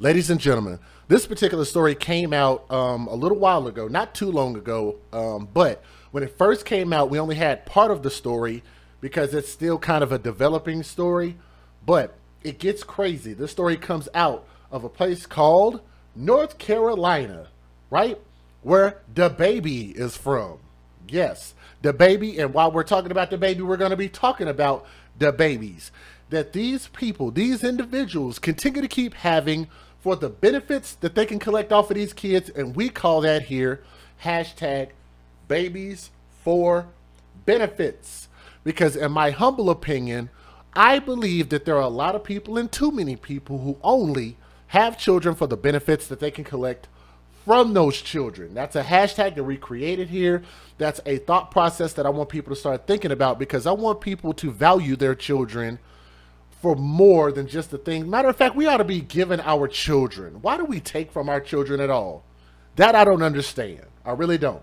Ladies and gentlemen, this particular story came out um, a little while ago, not too long ago, um, but when it first came out, we only had part of the story because it's still kind of a developing story, but it gets crazy. This story comes out of a place called North Carolina, right? Where the baby is from. Yes, the baby. And while we're talking about the baby, we're going to be talking about the babies. That these people, these individuals, continue to keep having for the benefits that they can collect off of these kids. And we call that here hashtag babies for benefits. Because, in my humble opinion, I believe that there are a lot of people and too many people who only have children for the benefits that they can collect from those children. That's a hashtag that we created here. That's a thought process that I want people to start thinking about because I want people to value their children for more than just the thing. Matter of fact, we ought to be giving our children. Why do we take from our children at all? That I don't understand. I really don't.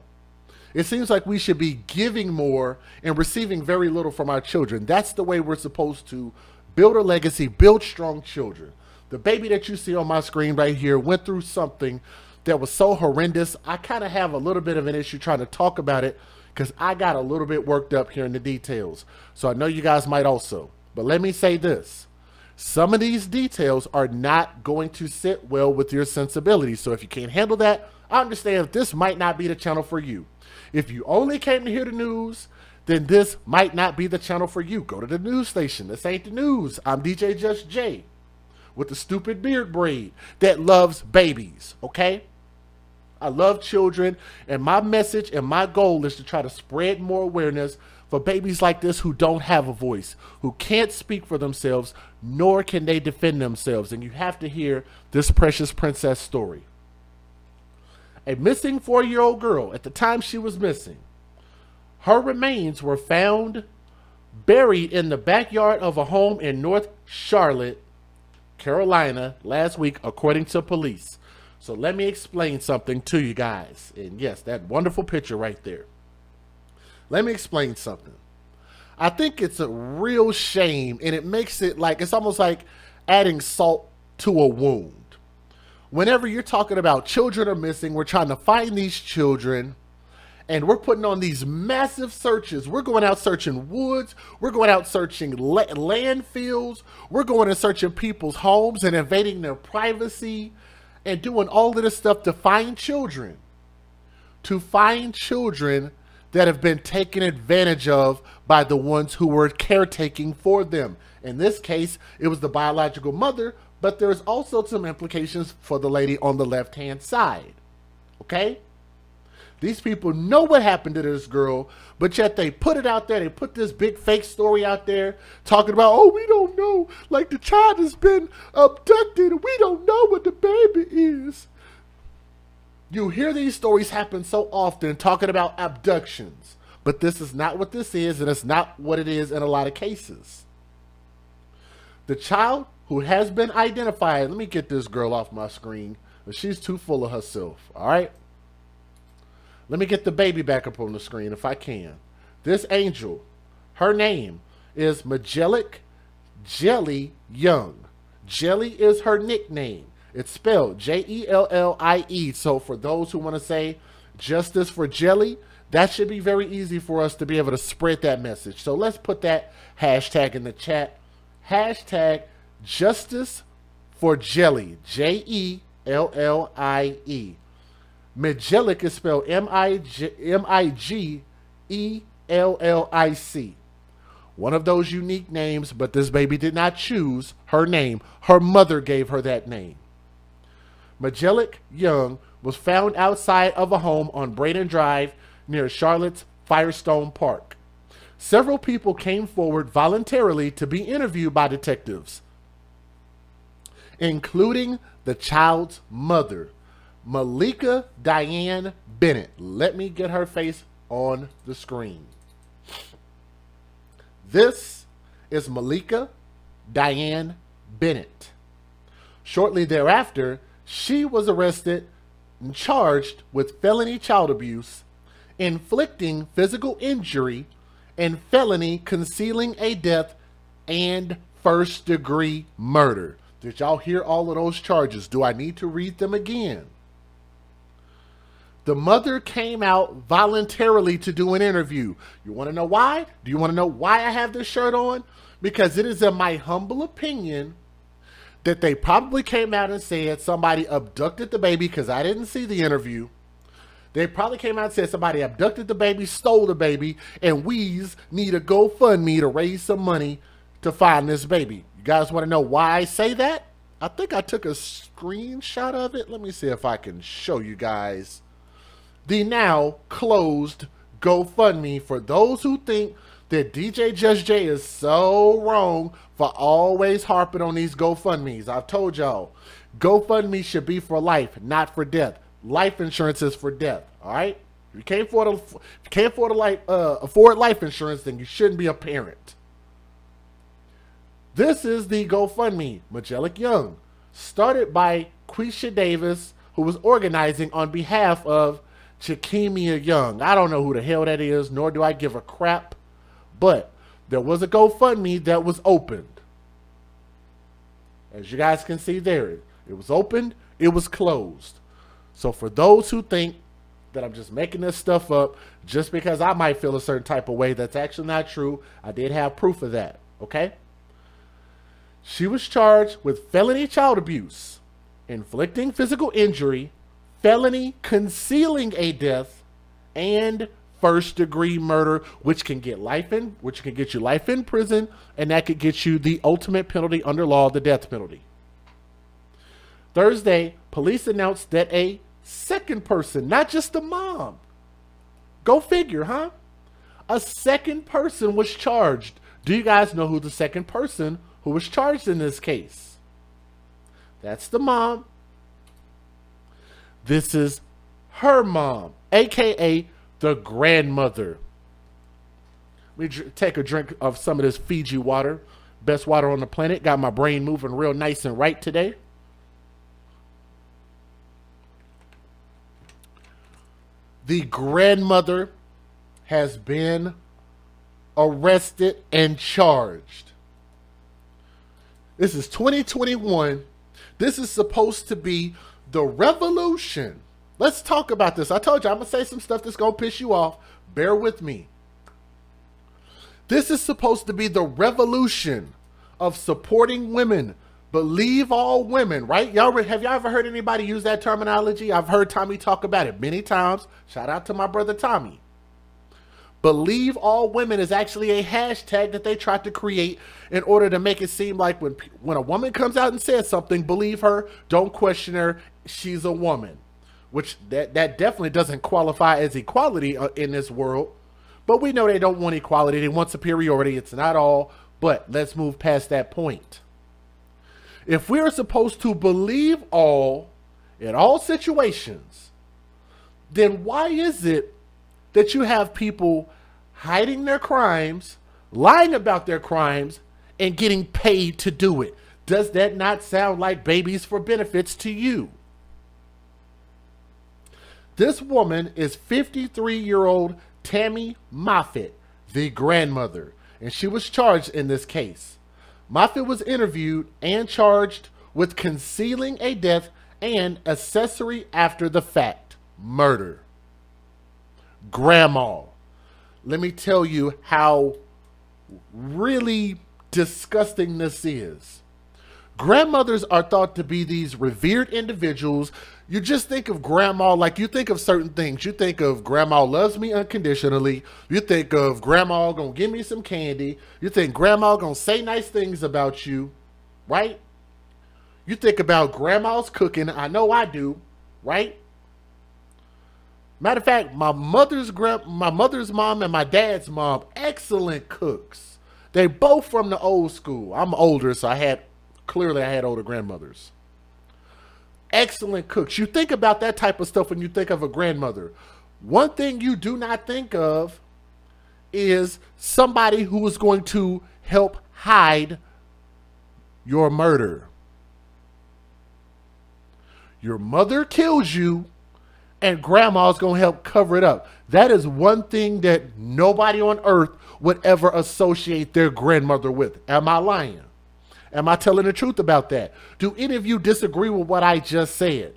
It seems like we should be giving more and receiving very little from our children. That's the way we're supposed to build a legacy, build strong children. The baby that you see on my screen right here went through something that was so horrendous. I kind of have a little bit of an issue trying to talk about it because I got a little bit worked up here in the details. So I know you guys might also. But let me say this. Some of these details are not going to sit well with your sensibilities. So if you can't handle that, I understand this might not be the channel for you. If you only came to hear the news, then this might not be the channel for you. Go to the news station. This ain't the news. I'm DJ Just Jay with the stupid beard braid that loves babies, okay? I love children, and my message and my goal is to try to spread more awareness for babies like this who don't have a voice, who can't speak for themselves, nor can they defend themselves. And you have to hear this precious princess story. A missing four year old girl, at the time she was missing, her remains were found buried in the backyard of a home in North Charlotte, Carolina, last week, according to police. So let me explain something to you guys. And yes, that wonderful picture right there. Let me explain something. I think it's a real shame and it makes it like it's almost like adding salt to a wound. Whenever you're talking about children are missing, we're trying to find these children and we're putting on these massive searches. We're going out searching woods. We're going out searching la- landfills. We're going and searching people's homes and invading their privacy and doing all of this stuff to find children. To find children that have been taken advantage of by the ones who were caretaking for them. In this case, it was the biological mother, but there's also some implications for the lady on the left hand side. Okay? These people know what happened to this girl, but yet they put it out there. They put this big fake story out there talking about, oh, we don't know. Like the child has been abducted we don't know what the baby is. You hear these stories happen so often talking about abductions, but this is not what this is, and it's not what it is in a lot of cases. The child who has been identified, let me get this girl off my screen. She's too full of herself, all right? Let me get the baby back up on the screen if I can. This angel, her name is Majelic Jelly Young. Jelly is her nickname. It's spelled J E L L I E. So for those who want to say justice for Jelly, that should be very easy for us to be able to spread that message. So let's put that hashtag in the chat. Hashtag justice for Jelly. J E L L I E. Magelic is spelled M I G E L L I C. One of those unique names, but this baby did not choose her name. Her mother gave her that name. Majelic Young was found outside of a home on Braden Drive near Charlotte's Firestone Park. Several people came forward voluntarily to be interviewed by detectives, including the child's mother, Malika Diane Bennett. Let me get her face on the screen. This is Malika Diane Bennett. Shortly thereafter, she was arrested and charged with felony child abuse, inflicting physical injury, and felony concealing a death and first degree murder. Did y'all hear all of those charges? Do I need to read them again? The mother came out voluntarily to do an interview. You want to know why? Do you want to know why I have this shirt on? Because it is in my humble opinion that they probably came out and said somebody abducted the baby because I didn't see the interview. They probably came out and said somebody abducted the baby, stole the baby, and we's need a GoFundMe to raise some money to find this baby. You guys want to know why I say that? I think I took a screenshot of it. Let me see if I can show you guys the now closed GoFundMe for those who think that DJ Just Jay is so wrong for always harping on these GoFundMe's. I've told y'all, GoFundMe should be for life, not for death. Life insurance is for death. All right. If you can't afford a, can't afford a life, uh, afford life insurance, then you shouldn't be a parent. This is the GoFundMe Majellic Young, started by Quisha Davis, who was organizing on behalf of Chakemia Young. I don't know who the hell that is, nor do I give a crap. But there was a GoFundMe that was opened. As you guys can see there, it was opened, it was closed. So for those who think that I'm just making this stuff up just because I might feel a certain type of way, that's actually not true. I did have proof of that, okay? She was charged with felony child abuse, inflicting physical injury, felony concealing a death, and first degree murder, which can get life in, which can get you life in prison, and that could get you the ultimate penalty under law, the death penalty. Thursday, police announced that a second person, not just the mom, go figure, huh? A second person was charged. Do you guys know who the second person who was charged in this case? That's the mom this is her mom, aka the grandmother. Let me take a drink of some of this Fiji water. Best water on the planet. Got my brain moving real nice and right today. The grandmother has been arrested and charged. This is 2021. This is supposed to be the revolution. Let's talk about this. I told you I'm going to say some stuff that's going to piss you off. Bear with me. This is supposed to be the revolution of supporting women. Believe all women, right? Y'all have y'all ever heard anybody use that terminology? I've heard Tommy talk about it many times. Shout out to my brother Tommy. Believe all women is actually a hashtag that they tried to create in order to make it seem like when when a woman comes out and says something, believe her, don't question her, she's a woman. Which that that definitely doesn't qualify as equality uh, in this world. But we know they don't want equality, they want superiority. It's not all, but let's move past that point. If we are supposed to believe all in all situations, then why is it that you have people hiding their crimes, lying about their crimes, and getting paid to do it. Does that not sound like babies for benefits to you? This woman is 53 year old Tammy Moffitt, the grandmother, and she was charged in this case. Moffitt was interviewed and charged with concealing a death and accessory after the fact murder. Grandma let me tell you how really disgusting this is. Grandmothers are thought to be these revered individuals. You just think of grandma like you think of certain things. You think of grandma loves me unconditionally. You think of grandma gonna give me some candy. You think grandma gonna say nice things about you, right? You think about grandma's cooking. I know I do, right? Matter of fact, my mother's grand, my mother's mom and my dad's mom, excellent cooks. They both from the old school. I'm older, so I had clearly I had older grandmothers. Excellent cooks. You think about that type of stuff when you think of a grandmother. One thing you do not think of is somebody who is going to help hide your murder. Your mother kills you and grandma's going to help cover it up. That is one thing that nobody on earth would ever associate their grandmother with. Am I lying? Am I telling the truth about that? Do any of you disagree with what I just said?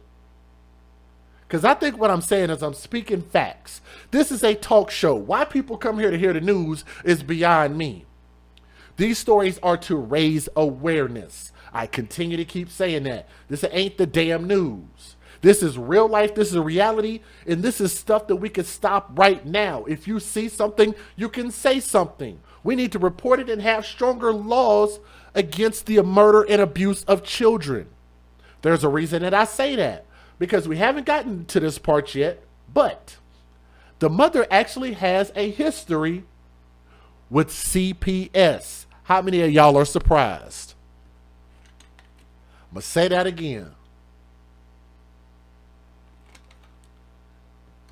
Because I think what I'm saying is I'm speaking facts. This is a talk show. Why people come here to hear the news is beyond me. These stories are to raise awareness. I continue to keep saying that. This ain't the damn news. This is real life. This is a reality. And this is stuff that we can stop right now. If you see something, you can say something. We need to report it and have stronger laws against the murder and abuse of children. There's a reason that I say that because we haven't gotten to this part yet, but the mother actually has a history with CPS. How many of y'all are surprised? I'm going to say that again.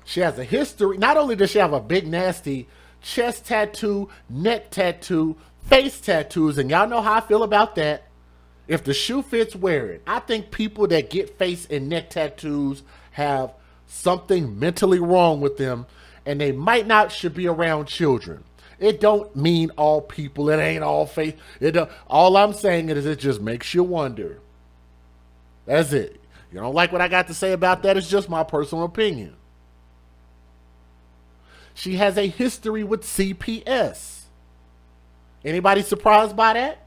She has a history. Not only does she have a big, nasty chest tattoo, neck tattoo, face tattoos, and y'all know how I feel about that. If the shoe fits, wear it. I think people that get face and neck tattoos have something mentally wrong with them, and they might not should be around children. It don't mean all people. It ain't all face. It don't, all I'm saying is it just makes you wonder. That's it. You don't like what I got to say about that? It's just my personal opinion. She has a history with CPS. Anybody surprised by that?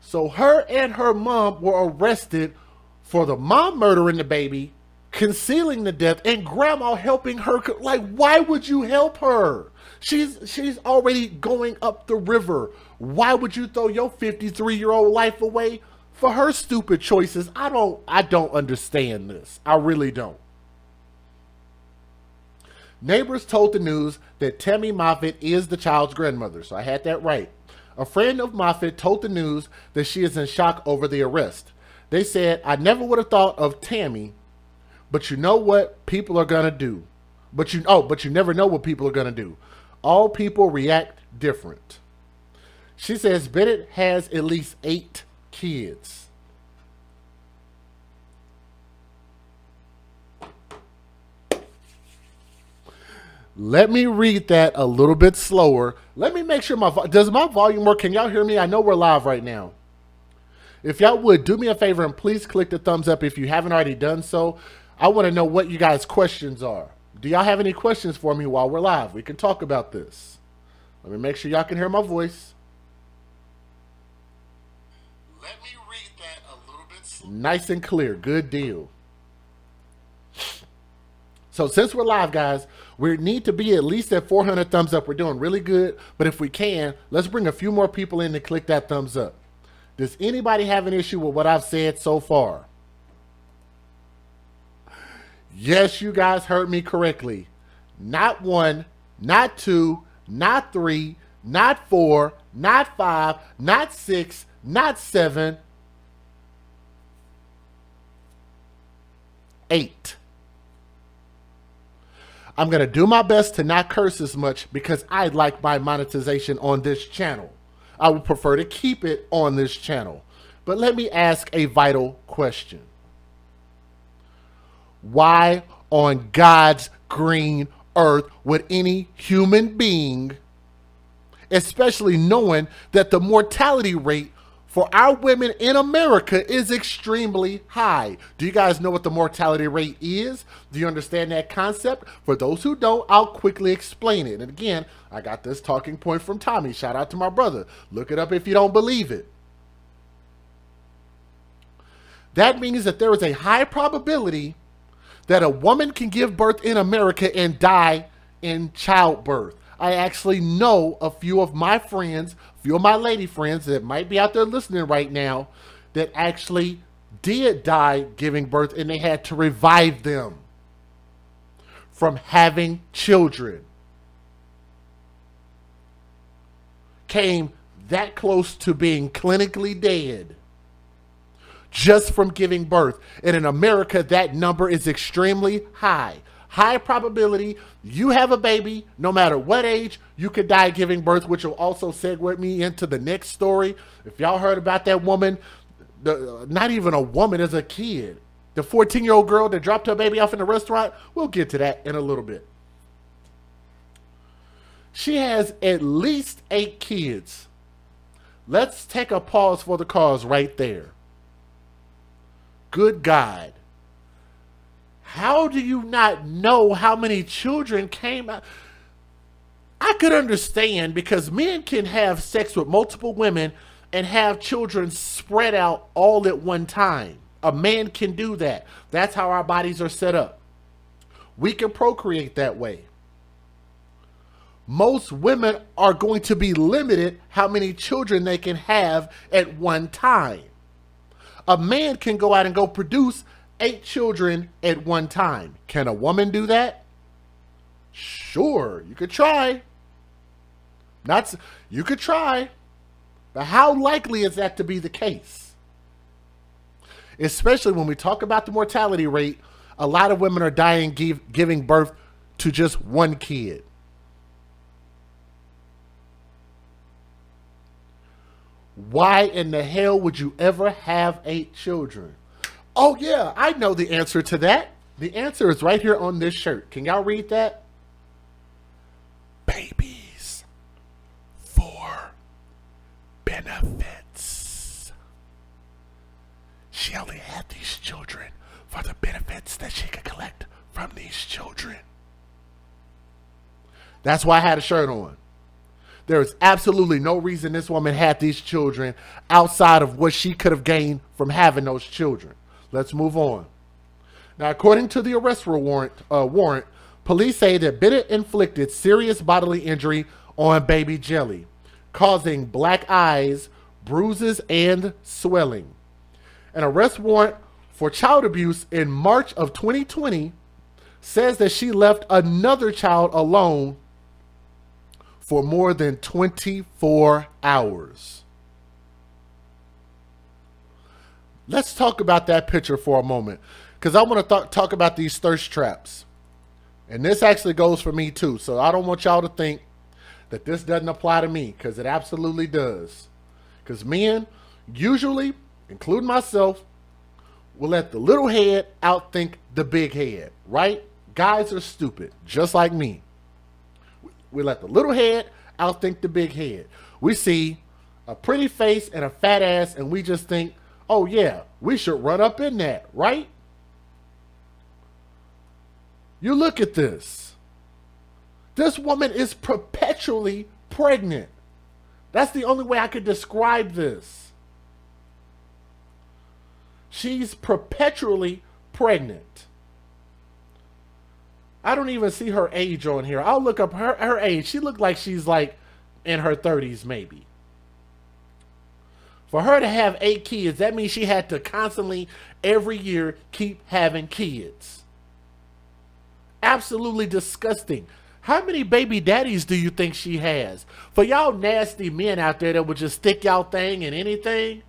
So her and her mom were arrested for the mom murdering the baby, concealing the death, and grandma helping her. Like, why would you help her? She's she's already going up the river. Why would you throw your 53 year old life away for her stupid choices? I don't I don't understand this. I really don't. Neighbors told the news that Tammy Moffitt is the child's grandmother, so I had that right. A friend of Moffitt told the news that she is in shock over the arrest. They said, I never would have thought of Tammy, but you know what people are going to do. But you oh, but you never know what people are going to do. All people react different. She says Bennett has at least 8 kids. Let me read that a little bit slower. Let me make sure my does my volume work. Can y'all hear me? I know we're live right now. If y'all would do me a favor and please click the thumbs up if you haven't already done so. I want to know what you guys' questions are. Do y'all have any questions for me while we're live? We can talk about this. Let me make sure y'all can hear my voice. Let me read that a little bit Nice and clear. Good deal. So since we're live, guys, we need to be at least at 400 thumbs up. We're doing really good, but if we can, let's bring a few more people in to click that thumbs up. Does anybody have an issue with what I've said so far? Yes, you guys heard me correctly. Not one, not two, not three, not four, not five, not six, not seven, eight. I'm going to do my best to not curse as much because I like my monetization on this channel. I would prefer to keep it on this channel. But let me ask a vital question. Why on God's green earth would any human being, especially knowing that the mortality rate for our women in America is extremely high. Do you guys know what the mortality rate is? Do you understand that concept? For those who don't, I'll quickly explain it. And again, I got this talking point from Tommy. Shout out to my brother. Look it up if you don't believe it. That means that there is a high probability that a woman can give birth in America and die in childbirth. I actually know a few of my friends, few of my lady friends that might be out there listening right now that actually did die giving birth and they had to revive them from having children. Came that close to being clinically dead just from giving birth. And in America, that number is extremely high high probability you have a baby, no matter what age, you could die giving birth, which will also segue me into the next story. If y'all heard about that woman, the, not even a woman, as a kid, the 14 year old girl that dropped her baby off in the restaurant, we'll get to that in a little bit. She has at least eight kids. Let's take a pause for the cause right there. Good God. How do you not know how many children came out? I could understand because men can have sex with multiple women and have children spread out all at one time. A man can do that. That's how our bodies are set up. We can procreate that way. Most women are going to be limited how many children they can have at one time. A man can go out and go produce eight children at one time. Can a woman do that? Sure, you could try. Not you could try. But how likely is that to be the case? Especially when we talk about the mortality rate, a lot of women are dying give, giving birth to just one kid. Why in the hell would you ever have eight children? Oh, yeah, I know the answer to that. The answer is right here on this shirt. Can y'all read that? Babies for benefits. She only had these children for the benefits that she could collect from these children. That's why I had a shirt on. There is absolutely no reason this woman had these children outside of what she could have gained from having those children. Let's move on. Now, according to the arrest warrant, uh, warrant, police say that Bennett inflicted serious bodily injury on baby Jelly, causing black eyes, bruises, and swelling. An arrest warrant for child abuse in March of 2020 says that she left another child alone for more than 24 hours. Let's talk about that picture for a moment because I want to talk about these thirst traps. And this actually goes for me too. So I don't want y'all to think that this doesn't apply to me because it absolutely does. Because men, usually, including myself, will let the little head outthink the big head, right? Guys are stupid, just like me. We let the little head outthink the big head. We see a pretty face and a fat ass, and we just think, oh yeah, we should run up in that, right? You look at this. This woman is perpetually pregnant. That's the only way I could describe this. She's perpetually pregnant. I don't even see her age on here. I'll look up her, her age. She looked like she's like in her 30s, maybe. For her to have eight kids, that means she had to constantly, every year, keep having kids. Absolutely disgusting. How many baby daddies do you think she has? For y'all nasty men out there that would just stick y'all thing in anything,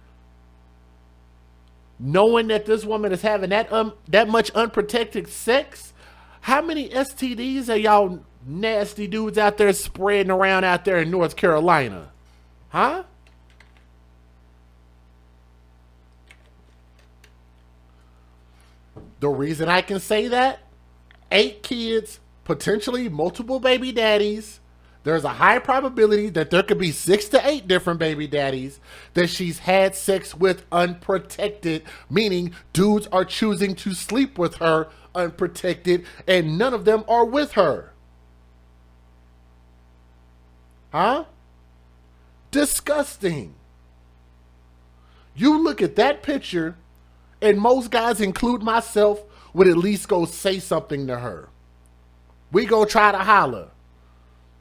knowing that this woman is having that um that much unprotected sex, how many STDs are y'all nasty dudes out there spreading around out there in North Carolina? Huh? The reason I can say that eight kids, potentially multiple baby daddies. There's a high probability that there could be six to eight different baby daddies that she's had sex with unprotected, meaning dudes are choosing to sleep with her unprotected and none of them are with her. Huh? Disgusting. You look at that picture and most guys, include myself, would at least go say something to her. We go try to holler.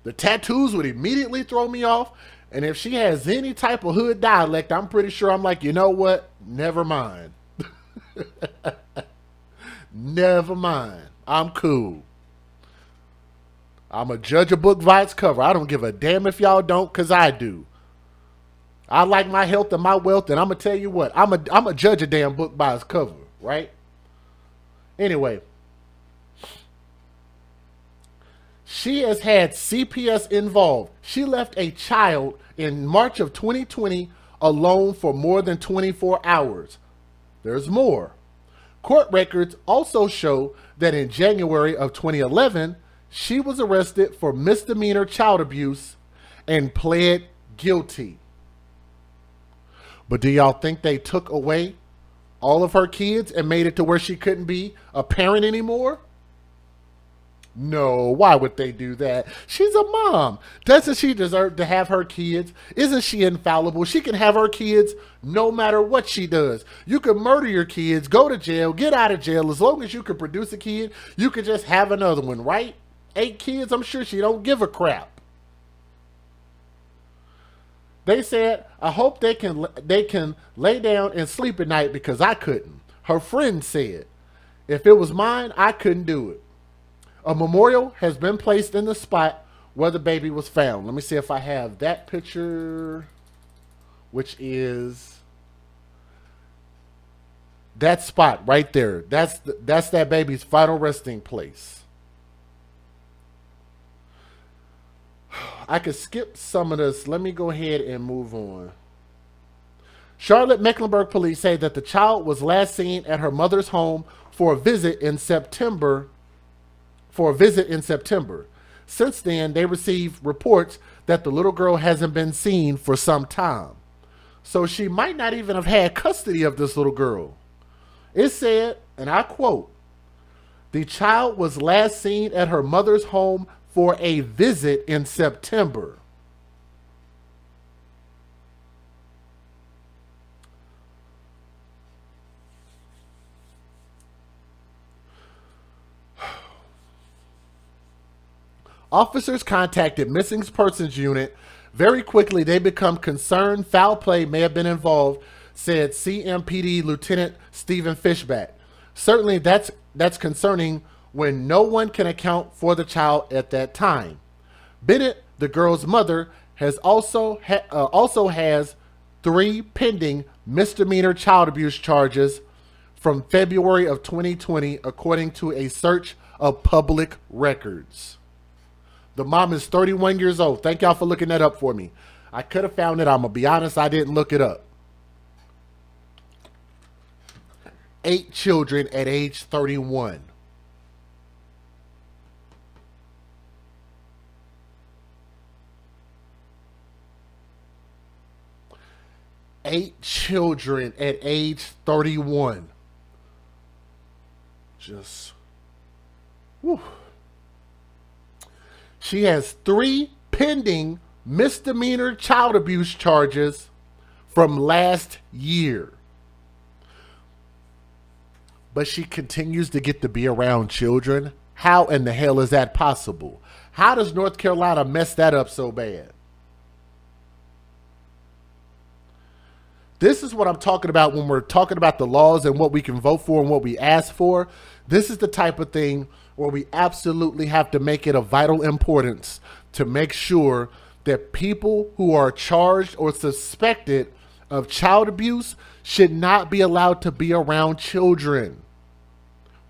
The tattoos would immediately throw me off. And if she has any type of hood dialect, I'm pretty sure I'm like, you know what? Never mind. Never mind. I'm cool. I'm a judge a book by its cover. I don't give a damn if y'all don't, because I do. I like my health and my wealth, and I'm gonna tell you what, I'm a I'm a judge a damn book by its cover, right? Anyway, she has had CPS involved. She left a child in March of 2020 alone for more than 24 hours. There's more. Court records also show that in January of 2011, she was arrested for misdemeanor child abuse and pled guilty. But do y'all think they took away all of her kids and made it to where she couldn't be a parent anymore? No, why would they do that? She's a mom. Doesn't she deserve to have her kids? Isn't she infallible? She can have her kids no matter what she does. You can murder your kids, go to jail, get out of jail. As long as you can produce a kid, you can just have another one, right? Eight kids, I'm sure she don't give a crap. They said, I hope they can they can lay down and sleep at night because I couldn't. Her friend said, if it was mine, I couldn't do it. A memorial has been placed in the spot where the baby was found. Let me see if I have that picture, which is that spot right there. That's the, that's that baby's final resting place. I could skip some of this. Let me go ahead and move on. Charlotte Mecklenburg police say that the child was last seen at her mother's home for a visit in September for a visit in September. Since then, they received reports that the little girl hasn't been seen for some time. So she might not even have had custody of this little girl. It said, and I quote, the child was last seen at her mother's home for a visit in September. Officers contacted Missing Persons Unit. Very quickly, they become concerned foul play may have been involved, said CMPD Lieutenant Stephen Fishback. Certainly, that's that's concerning when no one can account for the child at that time. Bennett, the girl's mother, has also ha uh, also has three pending misdemeanor child abuse charges from February of 2020, according to a search of public records. The mom is 31 years old. Thank y'all for looking that up for me. I could have found it. I'm going to be honest, I didn't look it up. Eight children at age 31. Eight children at age 31. Just, whew. She has three pending misdemeanor child abuse charges from last year. But she continues to get to be around children. How in the hell is that possible? How does North Carolina mess that up so bad? This is what I'm talking about when we're talking about the laws and what we can vote for and what we ask for. This is the type of thing where we absolutely have to make it of vital importance to make sure that people who are charged or suspected of child abuse should not be allowed to be around children.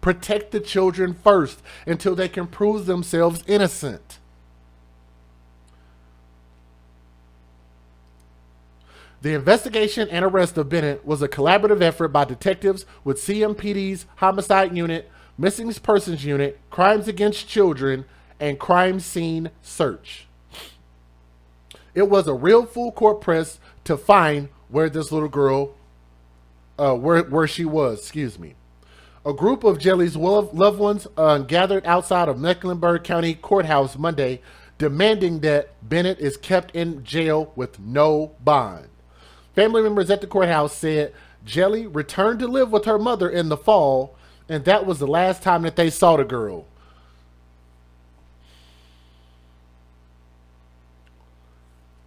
Protect the children first until they can prove themselves innocent. The investigation and arrest of Bennett was a collaborative effort by detectives with CMPD's homicide unit, missing persons unit, crimes against children, and crime scene search. It was a real full court press to find where this little girl, uh, where where she was. Excuse me. A group of Jelly's loved ones uh, gathered outside of Mecklenburg County Courthouse Monday, demanding that Bennett is kept in jail with no bond. Family members at the courthouse said Jelly returned to live with her mother in the fall and that was the last time that they saw the girl.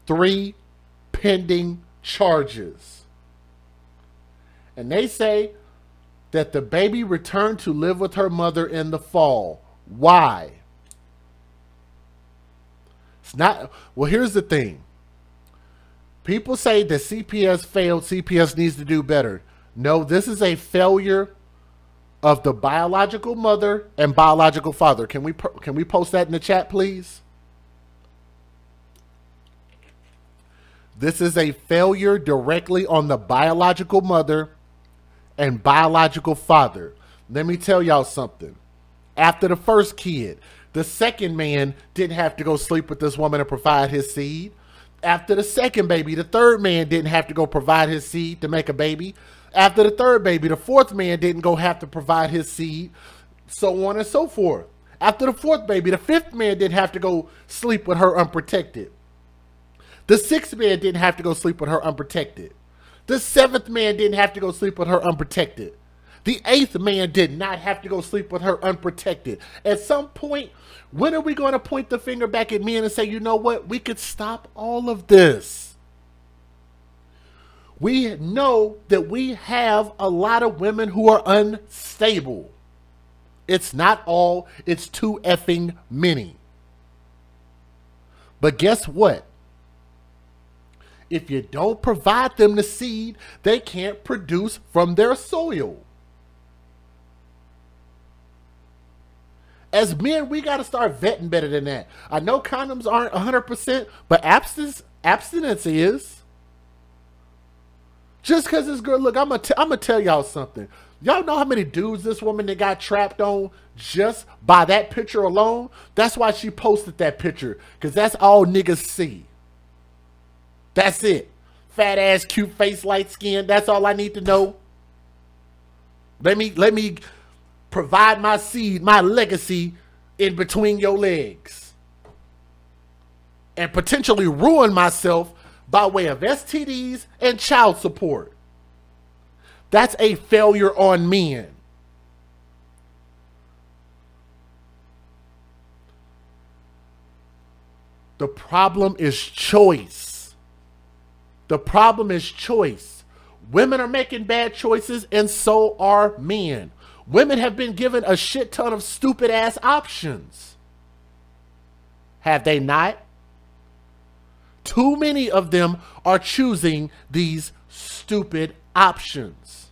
Three pending charges. And they say that the baby returned to live with her mother in the fall. Why? It's not, well, here's the thing. People say that CPS failed, CPS needs to do better. No, this is a failure of the biological mother and biological father. Can we can we post that in the chat, please? This is a failure directly on the biological mother and biological father. Let me tell y'all something. After the first kid, the second man didn't have to go sleep with this woman and provide his seed. After the second baby, the third man didn't have to go provide his seed to make a baby. After the third baby, the fourth man didn't go have to provide his seed, so on and so forth. After the fourth baby, the fifth man didn't have to go sleep with her unprotected. The sixth man didn't have to go sleep with her unprotected. The seventh man didn't have to go sleep with her unprotected. The eighth man did not have to go sleep with her unprotected. At some point, when are we going to point the finger back at men and say, you know what, we could stop all of this? We know that we have a lot of women who are unstable. It's not all, it's too effing many. But guess what? If you don't provide them the seed, they can't produce from their soil. As men, we got to start vetting better than that. I know condoms aren't 100%, but abstinence, abstinence is. Just because it's good, look, I'm going to I'm to tell y'all something. Y'all know how many dudes this woman that got trapped on just by that picture alone? That's why she posted that picture, because that's all niggas see. That's it. Fat ass, cute face, light skin. That's all I need to know. Let me let me provide my seed, my legacy in between your legs. And potentially ruin myself by way of STDs and child support. That's a failure on men. The problem is choice. The problem is choice. Women are making bad choices, and so are men. Women have been given a shit ton of stupid ass options. Have they not? Too many of them are choosing these stupid options.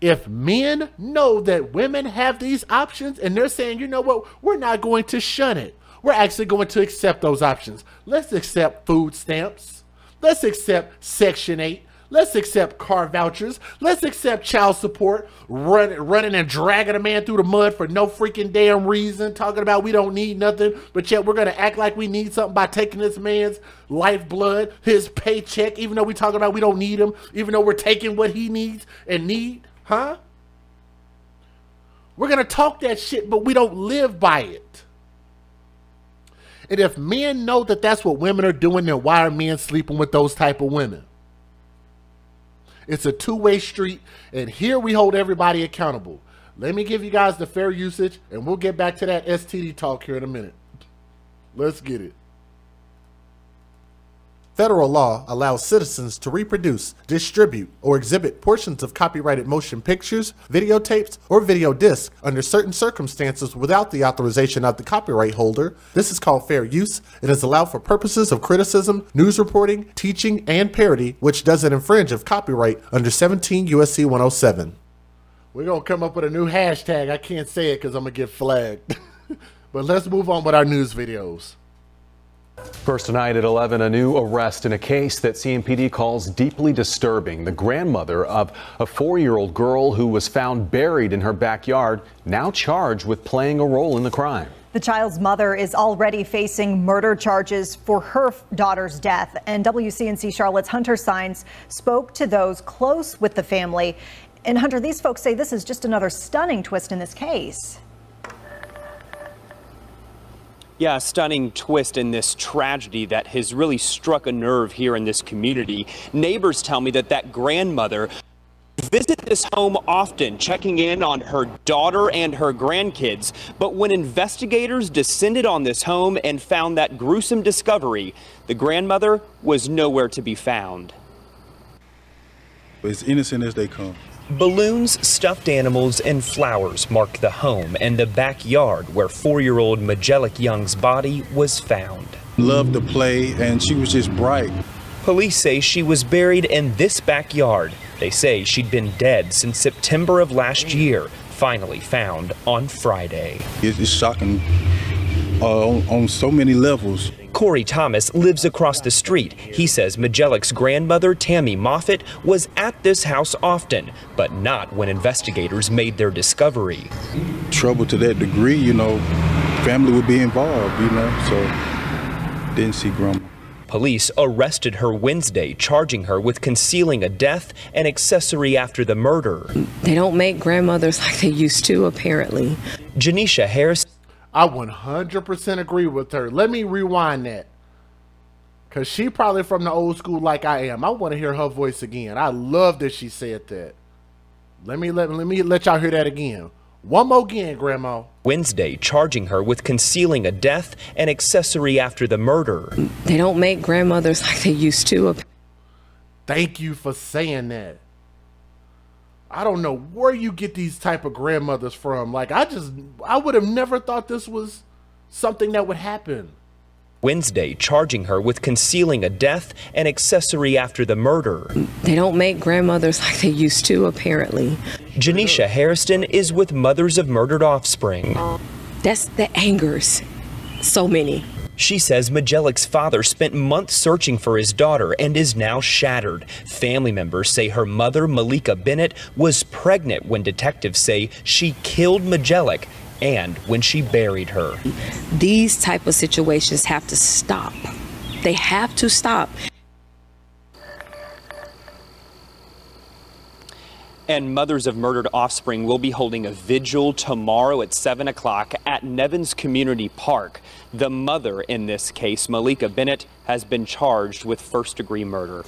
If men know that women have these options and they're saying, you know what, we're not going to shun it. We're actually going to accept those options. Let's accept food stamps. Let's accept Section 8. Let's accept car vouchers. Let's accept child support, run, running and dragging a man through the mud for no freaking damn reason, talking about we don't need nothing, but yet we're going to act like we need something by taking this man's lifeblood, his paycheck, even though we talking about we don't need him, even though we're taking what he needs and need, huh? We're going to talk that shit, but we don't live by it. And if men know that that's what women are doing, then why are men sleeping with those type of women? It's a two-way street, and here we hold everybody accountable. Let me give you guys the fair usage, and we'll get back to that STD talk here in a minute. Let's get it. Federal law allows citizens to reproduce, distribute, or exhibit portions of copyrighted motion pictures, videotapes, or video discs under certain circumstances without the authorization of the copyright holder. This is called fair use. It is allowed for purposes of criticism, news reporting, teaching, and parody, which doesn't infringe of copyright under 17 USC 107. We're going to come up with a new hashtag. I can't say it because I'm going to get flagged. but let's move on with our news videos. First tonight at 11, a new arrest in a case that CMPD calls deeply disturbing. The grandmother of a four-year-old girl who was found buried in her backyard, now charged with playing a role in the crime. The child's mother is already facing murder charges for her daughter's death. And WCNC Charlotte's Hunter Saenz spoke to those close with the family. And Hunter, these folks say this is just another stunning twist in this case. Yeah, a stunning twist in this tragedy that has really struck a nerve here in this community. Neighbors tell me that that grandmother visit this home often, checking in on her daughter and her grandkids. But when investigators descended on this home and found that gruesome discovery, the grandmother was nowhere to be found. As innocent as they come. Balloons, stuffed animals, and flowers mark the home and the backyard where four-year-old Majelic Young's body was found. Loved to play, and she was just bright. Police say she was buried in this backyard. They say she'd been dead since September of last year, finally found on Friday. It's shocking uh, on, on so many levels. Corey Thomas lives across the street. He says Majelic's grandmother, Tammy Moffitt, was at this house often, but not when investigators made their discovery. Trouble to that degree, you know, family would be involved, you know, so didn't see grandma. Police arrested her Wednesday, charging her with concealing a death and accessory after the murder. They don't make grandmothers like they used to, apparently. Janisha Harris. I 100% agree with her. Let me rewind that. Because she probably from the old school like I am. I want to hear her voice again. I love that she said that. Let me let, let me let y'all hear that again. One more again, Grandma. Wednesday, charging her with concealing a death and accessory after the murder. They don't make grandmothers like they used to. Thank you for saying that. I don't know where you get these type of grandmothers from. Like I just I would have never thought this was something that would happen. Wednesday, charging her with concealing a death and accessory after the murder. They don't make grandmothers like they used to, apparently. Janisha Harrison is with Mothers of Murdered Offspring. That's the angers so many. She says Majelic's father spent months searching for his daughter and is now shattered. Family members say her mother, Malika Bennett, was pregnant when detectives say she killed Majelic and when she buried her. These type of situations have to stop. They have to stop. And Mothers of Murdered Offspring will be holding a vigil tomorrow at 7 o'clock at Nevins Community Park. The mother in this case, Malika Bennett, has been charged with first degree murder.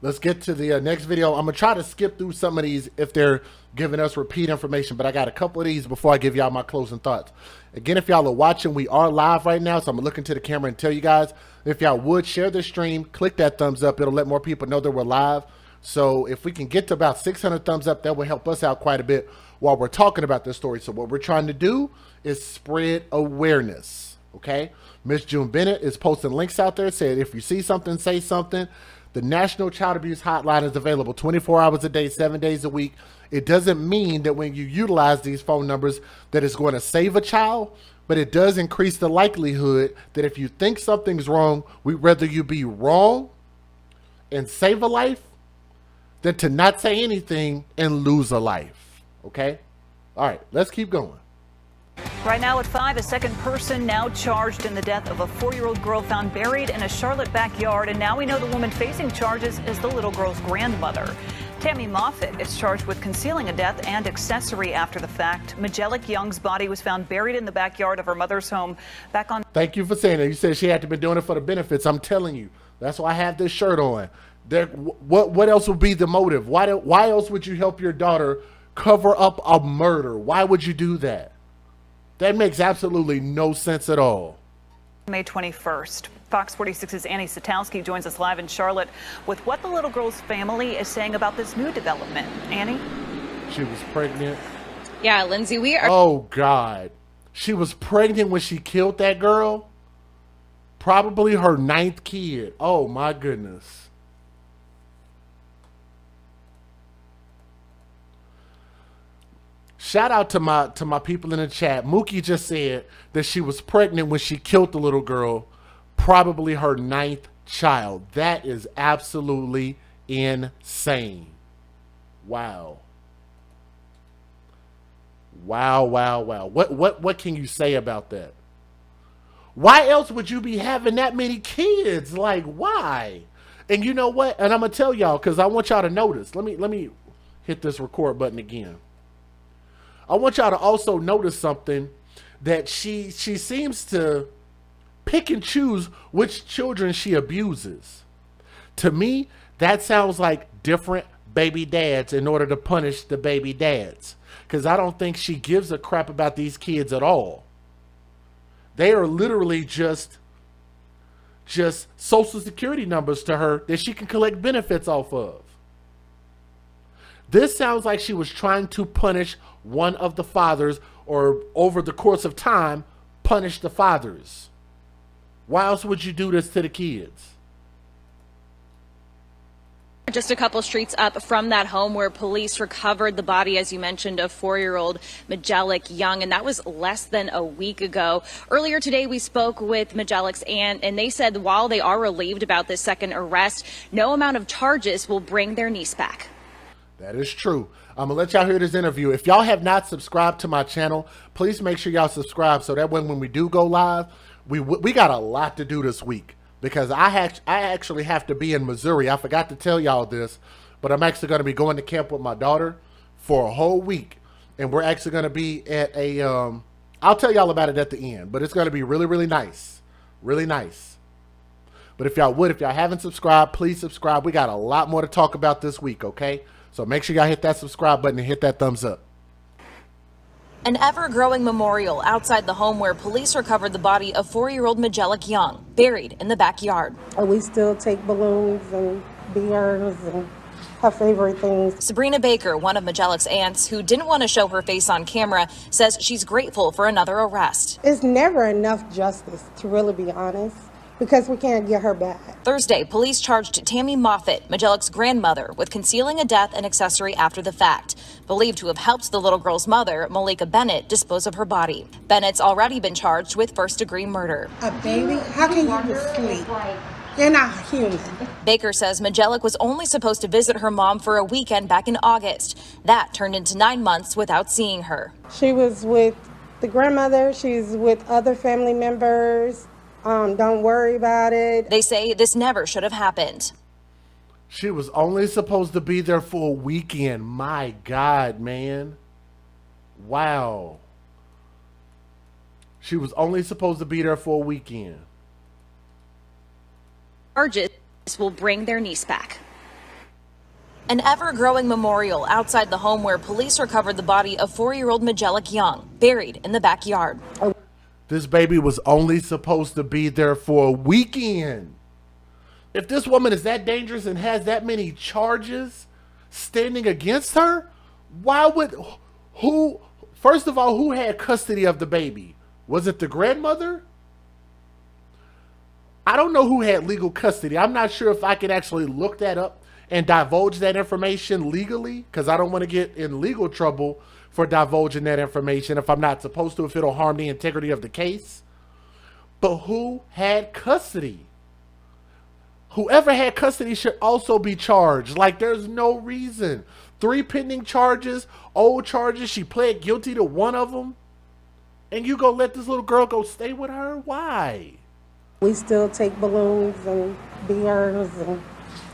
Let's get to the uh, next video. I'm going to try to skip through some of these if they're giving us repeat information, but I got a couple of these before I give y'all my closing thoughts. Again, if y'all are watching, we are live right now, so I'm going to look into the camera and tell you guys, if y'all would share the stream, click that thumbs up. It'll let more people know that we're live. So if we can get to about 600 thumbs up, that will help us out quite a bit while we're talking about this story. So what we're trying to do is spread awareness. Okay. Miss June Bennett is posting links out there saying if you see something, say something. The National Child Abuse Hotline is available 24 hours a day, seven days a week. It doesn't mean that when you utilize these phone numbers that it's going to save a child, but it does increase the likelihood that if you think something's wrong, we'd rather you be wrong and save a life than to not say anything and lose a life. Okay? All right, let's keep going. Right now at 5, a second person now charged in the death of a four-year-old girl found buried in a Charlotte backyard. And now we know the woman facing charges is the little girl's grandmother. Tammy Moffitt is charged with concealing a death and accessory after the fact. Majelic Young's body was found buried in the backyard of her mother's home back on. Thank you for saying that. You said she had to be doing it for the benefits. I'm telling you. That's why I have this shirt on. There, what what else would be the motive? Why do, why else would you help your daughter cover up a murder? Why would you do that? That makes absolutely no sense at all. May 21st. Fox 46's Annie Satowski joins us live in Charlotte with what the little girl's family is saying about this new development. Annie? She was pregnant. Yeah, Lindsay, we are. Oh, God. She was pregnant when she killed that girl? Probably her ninth kid. Oh, my goodness. Shout out to my to my people in the chat. Mookie just said that she was pregnant when she killed the little girl, probably her ninth child. That is absolutely insane. Wow. Wow, wow, wow. What what what can you say about that? Why else would you be having that many kids? Like why? And you know what? And I'm gonna tell y'all because I want y'all to notice. Let me let me hit this record button again. I want y'all to also notice something that she she seems to pick and choose which children she abuses. To me, that sounds like different baby dads in order to punish the baby dads. Because I don't think she gives a crap about these kids at all. They are literally just just social security numbers to her that she can collect benefits off of. This sounds like she was trying to punish one of the fathers or over the course of time punish the fathers. Why else would you do this to the kids? Just a couple streets up from that home where police recovered the body, as you mentioned, of four-year-old Majelic Young, and that was less than a week ago. Earlier today, we spoke with Majelic's aunt, and they said while they are relieved about this second arrest, no amount of charges will bring their niece back. That is true. I'm gonna let y'all hear this interview. If y'all have not subscribed to my channel, please make sure y'all subscribe so that when when we do go live, we we got a lot to do this week. because I ha- I actually have to be in Missouri. I forgot to tell y'all this, but I'm actually going to be going to camp with my daughter for a whole week, and we're actually going to be at a. Um, I'll tell y'all about it at the end, but it's going to be really really nice, really nice. But if y'all would, if y'all haven't subscribed, please subscribe. We got a lot more to talk about this week, okay? So make sure y'all hit that subscribe button and hit that thumbs up. An ever growing memorial outside the home where police recovered the body of four year old Majelic Young, buried in the backyard. We still take balloons and beers and her favorite things. Sabrina Baker, one of Majelic's aunts who didn't want to show her face on camera, says she's grateful for another arrest. It's never enough justice, to really be honest because we can't get her back. Thursday, police charged Tammy Moffitt, Majelic's grandmother, with concealing a death and accessory after the fact, believed to have helped the little girl's mother, Malika Bennett, dispose of her body. Bennett's already been charged with first degree murder. A baby? How can you sleep? You're not human. Baker says Majelic was only supposed to visit her mom for a weekend back in August. That turned into nine months without seeing her. She was with the grandmother, she's with other family members. Um, don't worry about it. They say this never should have happened. She was only supposed to be there for a weekend. My God, man. Wow. She was only supposed to be there for a weekend. Charges will bring their niece back. An ever growing memorial outside the home where police recovered the body of four year old Majelic Young, buried in the backyard. This baby was only supposed to be there for a weekend. If this woman is that dangerous and has that many charges standing against her, why would who first of all who had custody of the baby? Was it the grandmother? I don't know who had legal custody. I'm not sure if I can actually look that up and divulge that information legally because I don't want to get in legal trouble for divulging that information if I'm not supposed to, if it'll harm the integrity of the case. But who had custody? Whoever had custody should also be charged. Like, there's no reason. Three pending charges, old charges. She pled guilty to one of them. And you go let this little girl go stay with her? Why? We still take balloons and beers and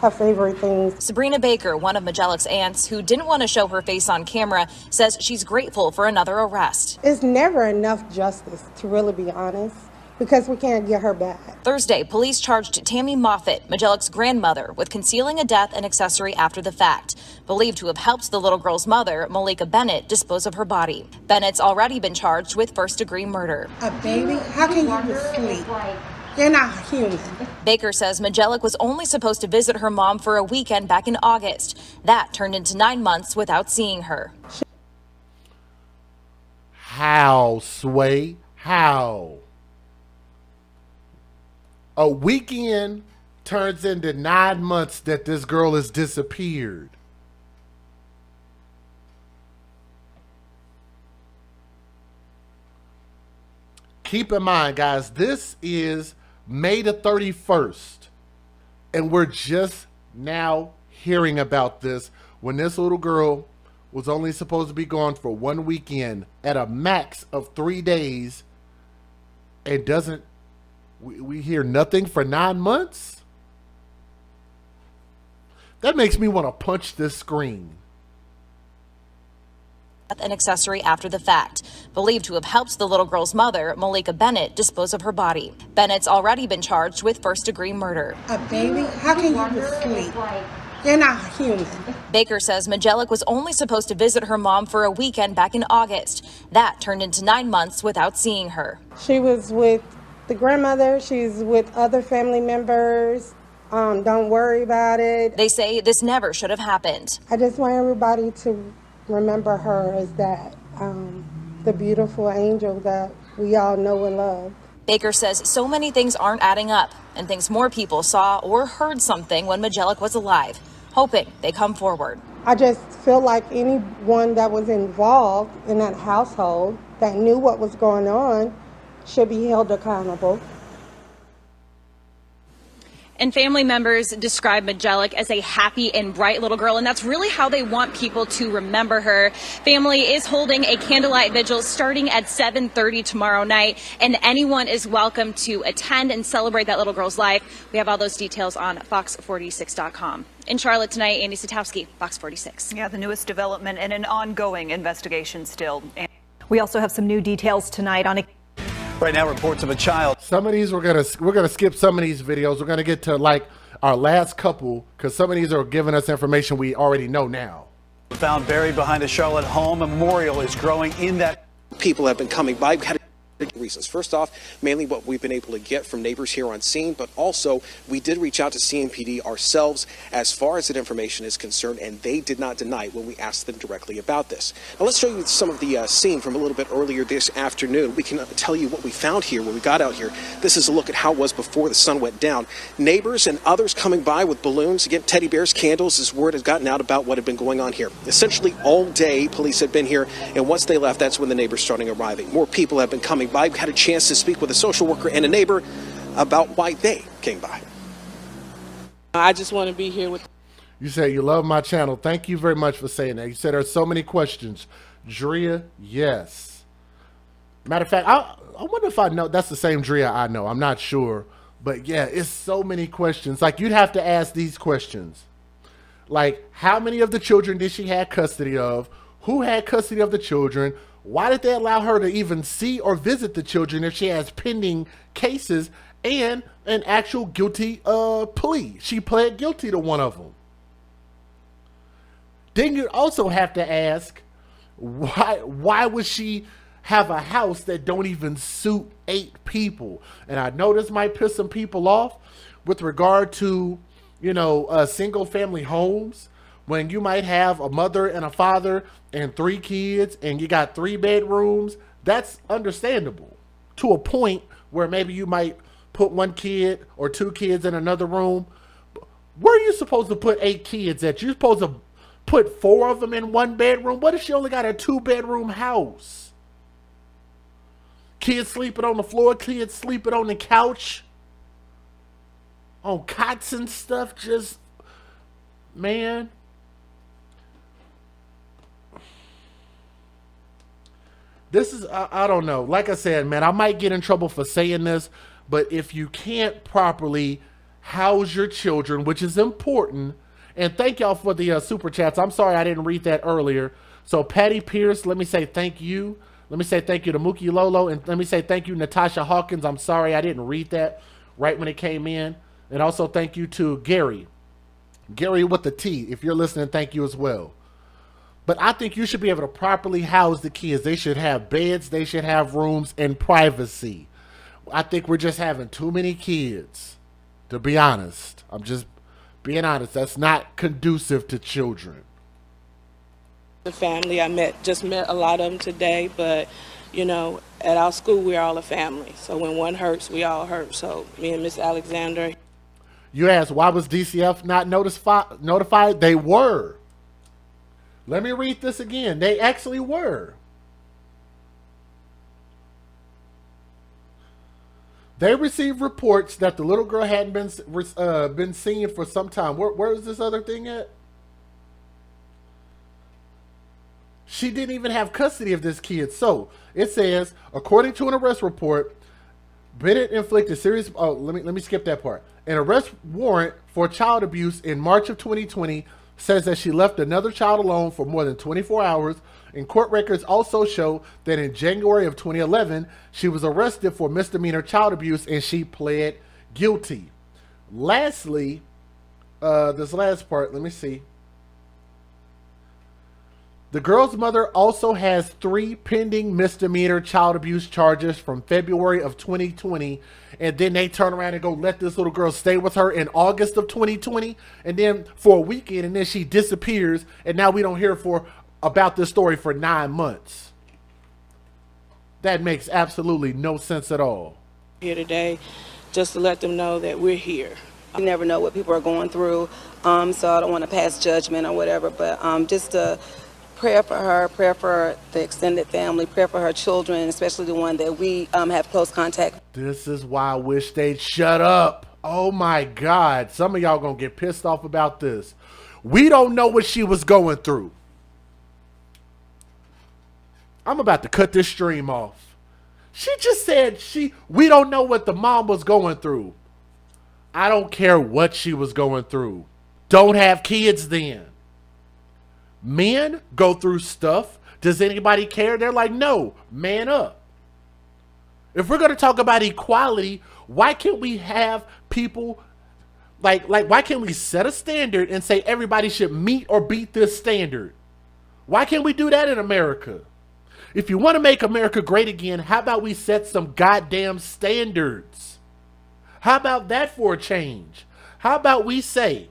her favorite things. Sabrina Baker, one of Majelic's aunts who didn't want to show her face on camera, says she's grateful for another arrest. It's never enough justice, to really be honest because we can't get her back. Thursday, police charged Tammy Moffitt, Majelic's grandmother, with concealing a death and accessory after the fact, believed to have helped the little girl's mother, Malika Bennett, dispose of her body. Bennett's already been charged with first degree murder. A baby? How can you sleep? You're not human. Baker says Majelic was only supposed to visit her mom for a weekend back in August. That turned into nine months without seeing her. How, Sway? How? A weekend turns into nine months that this girl has disappeared. Keep in mind, guys, this is May the 31st. And we're just now hearing about this when this little girl was only supposed to be gone for one weekend at a max of three days. And doesn't we, we hear nothing for nine months? That makes me want to punch this screen an accessory after the fact, believed to have helped the little girl's mother, Malika Bennett, dispose of her body. Bennett's already been charged with first degree murder. A baby? How can you sleep? You're not human. Baker says Majelic was only supposed to visit her mom for a weekend back in August. That turned into nine months without seeing her. She was with the grandmother, she's with other family members. Um, don't worry about it. They say this never should have happened. I just want everybody to remember her as that, um, the beautiful angel that we all know and love. Baker says so many things aren't adding up and thinks more people saw or heard something when Majelic was alive, hoping they come forward. I just feel like anyone that was involved in that household that knew what was going on should be held accountable. And family members describe Majelic as a happy and bright little girl, and that's really how they want people to remember her. Family is holding a candlelight vigil starting at 7:30 tomorrow night, and anyone is welcome to attend and celebrate that little girl's life. We have all those details on fox46.com. In Charlotte tonight, Andy Satowski, Fox 46. Yeah, the newest development and an ongoing investigation still. We also have some new details tonight on a Right now, reports of a child. Some of these we're gonna we're gonna skip some of these videos. We're gonna get to like our last couple because some of these are giving us information we already know now. Found buried behind a Charlotte home. Memorial is growing in that. People have been coming by reasons. First off, mainly what we've been able to get from neighbors here on scene, but also we did reach out to CMPD ourselves as far as that information is concerned, and they did not deny when we asked them directly about this. Now let's show you some of the uh, scene from a little bit earlier this afternoon. We can uh, tell you what we found here when we got out here. This is a look at how it was before the sun went down. Neighbors and others coming by with balloons, again, teddy bears, candles, as word has gotten out about what had been going on here. Essentially all day, police had been here, and once they left, that's when the neighbors started arriving. More people have been coming by. We had a chance to speak with a social worker and a neighbor about why they came by. I just want to be here with. You say you love my channel. Thank you very much for saying that. You said there are so many questions. Drea, yes. Matter of fact, I I wonder if I know that's the same Drea I know. I'm not sure. But yeah, it's so many questions. Like you'd have to ask these questions. Like, how many of the children did she have custody of? Who had custody of the children? Why did they allow her to even see or visit the children if she has pending cases and an actual guilty uh, plea? She pled guilty to one of them. Then you also have to ask, why why would she have a house that don't even suit eight people? And I know this might piss some people off with regard to, you know, uh, single family homes when you might have a mother and a father and three kids and you got three bedrooms, that's understandable to a point where maybe you might put one kid or two kids in another room. Where are you supposed to put eight kids at? You're supposed to put four of them in one bedroom? What if she only got a two bedroom house? Kids sleeping on the floor, kids sleeping on the couch, on cots and stuff. Just, man. This is, I, I don't know. Like I said, man, I might get in trouble for saying this, but if you can't properly house your children, which is important, and thank y'all for the uh, super chats. I'm sorry I didn't read that earlier. So Patty Pierce, let me say thank you. Let me say thank you to Mookie Lolo, and let me say thank you Natasha Hawkins. I'm sorry I didn't read that right when it came in, and also thank you to Gary, Gary with the T. If you're listening, thank you as well. But I think you should be able to properly house the kids. They should have beds, they should have rooms and privacy. I think we're just having too many kids, to be honest. I'm just being honest. That's not conducive to children. The family I met, just met a lot of them today, but you know, at our school, we're all a family. So when one hurts, we all hurt. So me and Miss Alexander. You asked, why was DCF not notified? Notified? They were. Let me read this again. They actually were. They received reports that the little girl hadn't been uh, been seen for some time. Where, where is this other thing at? She didn't even have custody of this kid. So it says, according to an arrest report, Bennett inflicted serious. Oh, let me let me skip that part. An arrest warrant for child abuse in March of 2020 says that she left another child alone for more than 24 hours. And court records also show that in January of 2011, she was arrested for misdemeanor child abuse and she pled guilty. Lastly, uh, this last part, let me see. The girl's mother also has three pending misdemeanor child abuse charges from February of 2020. And then they turn around and go let this little girl stay with her in August of 2020. And then for a weekend, and then she disappears. And now we don't hear for about this story for nine months. That makes absolutely no sense at all. Here today, just to let them know that we're here. You never know what people are going through, um, so I don't want to pass judgment or whatever, but um, just to prayer for her, prayer for the extended family, prayer for her children, especially the one that we um, have close contact. This is why I wish they'd shut up. Oh my God. Some of y'all gonna get pissed off about this. We don't know what she was going through. I'm about to cut this stream off. She just said she we don't know what the mom was going through. I don't care what she was going through. Don't have kids then. Men go through stuff. Does anybody care? They're like, no, man up. If we're going to talk about equality, why can't we have people like like why can't we set a standard and say everybody should meet or beat this standard? Why can't we do that in America? If you want to make America great again, how about we set some goddamn standards? How about that for a change? How about we say,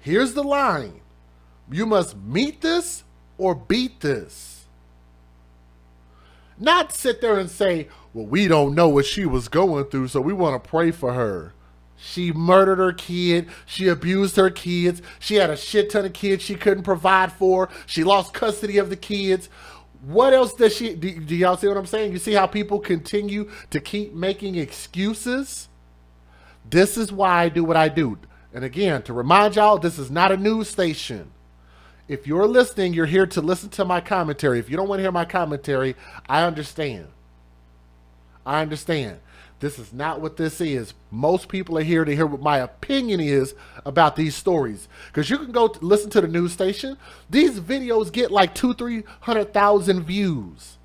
here's the line. You must meet this or beat this. Not sit there and say, well, we don't know what she was going through, so we want to pray for her. She murdered her kid. She abused her kids. She had a shit ton of kids she couldn't provide for. She lost custody of the kids. What else does she do, do y'all see what I'm saying? You see how people continue to keep making excuses? This is why I do what I do. And again, to remind y'all, this is not a news station. If you're listening, you're here to listen to my commentary. If you don't want to hear my commentary, I understand. I understand. This is not what this is. Most people are here to hear what my opinion is about these stories. Because you can go listen to the news station. These videos get like two, three hundred thousand views.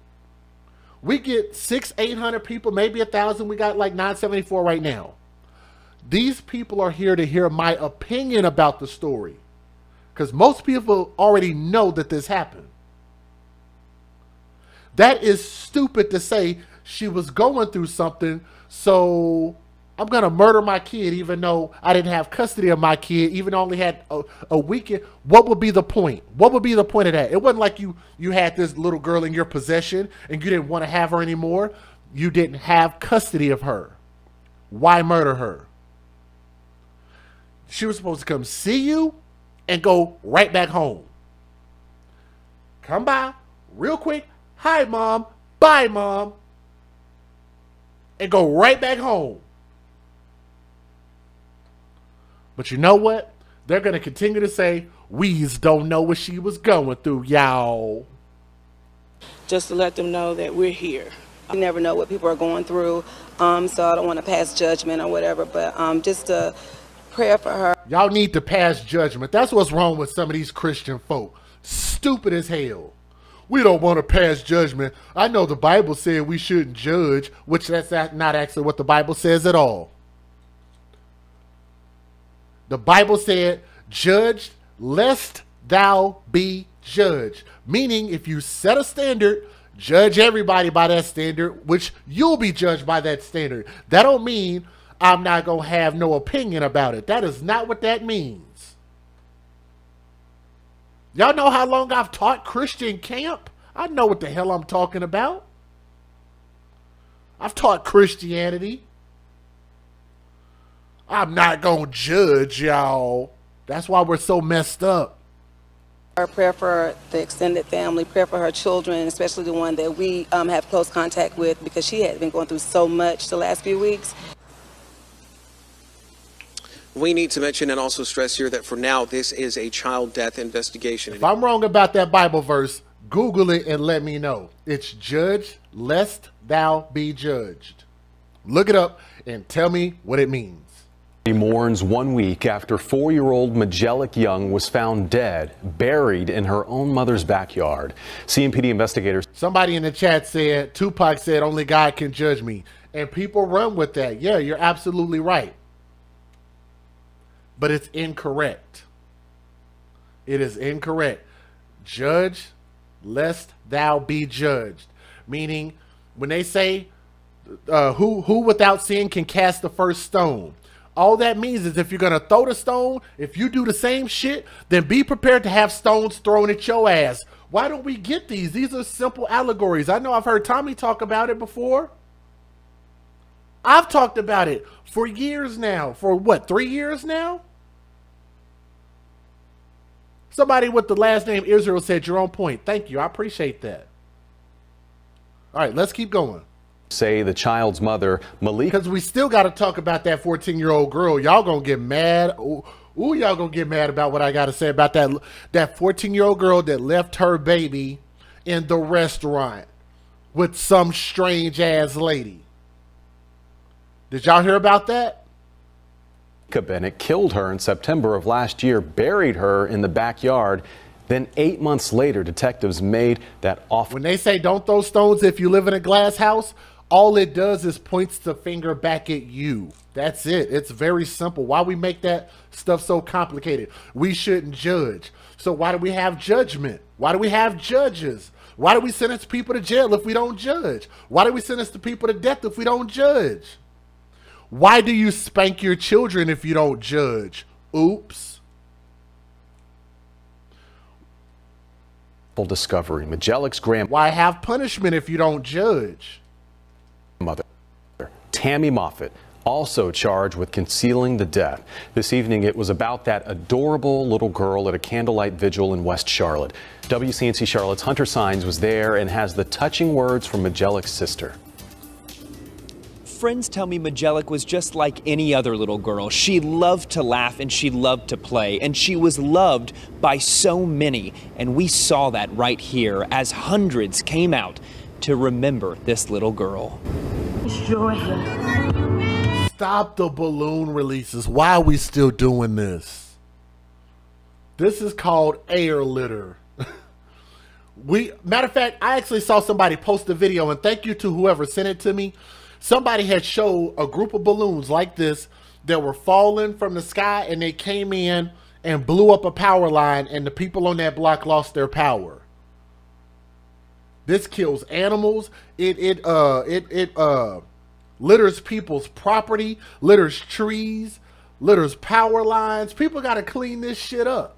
We get six, eight hundred people, maybe a thousand. We got like 974 right now. These people are here to hear my opinion about the story. Because most people already know that this happened. That is stupid to say she was going through something, so I'm going to murder my kid even though I didn't have custody of my kid, even only had a, a weekend. What would be the point? What would be the point of that? It wasn't like you, you had this little girl in your possession and you didn't want to have her anymore. You didn't have custody of her. Why murder her? She was supposed to come see you and go right back home. Come by real quick. Hi, mom. Bye, mom. And go right back home. But you know what? They're going to continue to say, We's don't know what she was going through, y'all. Just to let them know that we're here. You never know what people are going through, um, so I don't want to pass judgment or whatever, but um, just a prayer for her. Y'all need to pass judgment. That's what's wrong with some of these Christian folk. Stupid as hell. We don't want to pass judgment. I know the Bible said we shouldn't judge, which that's not actually what the Bible says at all. The Bible said, judge lest thou be judged. Meaning, if you set a standard, judge everybody by that standard, which you'll be judged by that standard. That don't mean I'm not going to have no opinion about it. That is not what that means. Y'all know how long I've taught Christian camp? I know what the hell I'm talking about. I've taught Christianity. I'm not going to judge y'all. That's why we're so messed up. Our prayer for the extended family, prayer for her children, especially the one that we um, have close contact with because she had been going through so much the last few weeks. We need to mention and also stress here that for now, this is a child death investigation. If I'm wrong about that Bible verse, Google it and let me know. It's judge lest thou be judged. Look it up and tell me what it means. He mourns one week after four-year-old Majelic Young was found dead, buried in her own mother's backyard. CMPD investigators. Somebody in the chat said, Tupac said, only God can judge me. And people run with that. Yeah, you're absolutely right. But it's incorrect. It is incorrect. Judge lest thou be judged. Meaning, when they say, uh, who, who without sin can cast the first stone? All that means is if you're going to throw the stone, if you do the same shit, then be prepared to have stones thrown at your ass. Why don't we get these? These are simple allegories. I know I've heard Tommy talk about it before. I've talked about it for years now. For what, three years now? Somebody with the last name Israel said you're on point. Thank you. I appreciate that. All right, let's keep going. say the child's mother, Malik. Because we still got to talk about that 14 year old girl. Y'all gonna get mad. Ooh, ooh y'all gonna get mad about what I got to say about that that 14 year old girl that left her baby in the restaurant with some strange ass lady. Did y'all hear about that? Bennett killed her in September of last year, buried her in the backyard. Then eight months later, detectives made that off. When they say don't throw stones if you live in a glass house, all it does is points the finger back at you. That's it. It's very simple. Why we make that stuff so complicated? We shouldn't judge. So why do we have judgment? Why do we have judges? Why do we sentence people to jail if we don't judge? Why do we sentence the people to death if we don't judge? Why do you spank your children if you don't judge? Oops. Full discovery. Majelic's grand. Why have punishment if you don't judge? Mother Tammy Moffitt also charged with concealing the death. This evening, it was about that adorable little girl at a candlelight vigil in West Charlotte. WCNC Charlotte's Hunter Saenz was there and has the touching words from Majelic's sister. Friends tell me Majelic was just like any other little girl. She loved to laugh and she loved to play, and she was loved by so many. And we saw that right here as hundreds came out to remember this little girl. Stop the balloon releases. Why are we still doing this? This is called air litter. we matter of fact, I actually saw somebody post a video, and thank you to whoever sent it to me. Somebody had showed a group of balloons like this that were falling from the sky, and they came in and blew up a power line, and the people on that block lost their power. This kills animals. It it uh it it uh litters people's property, litters trees, litters power lines. People got to clean this shit up.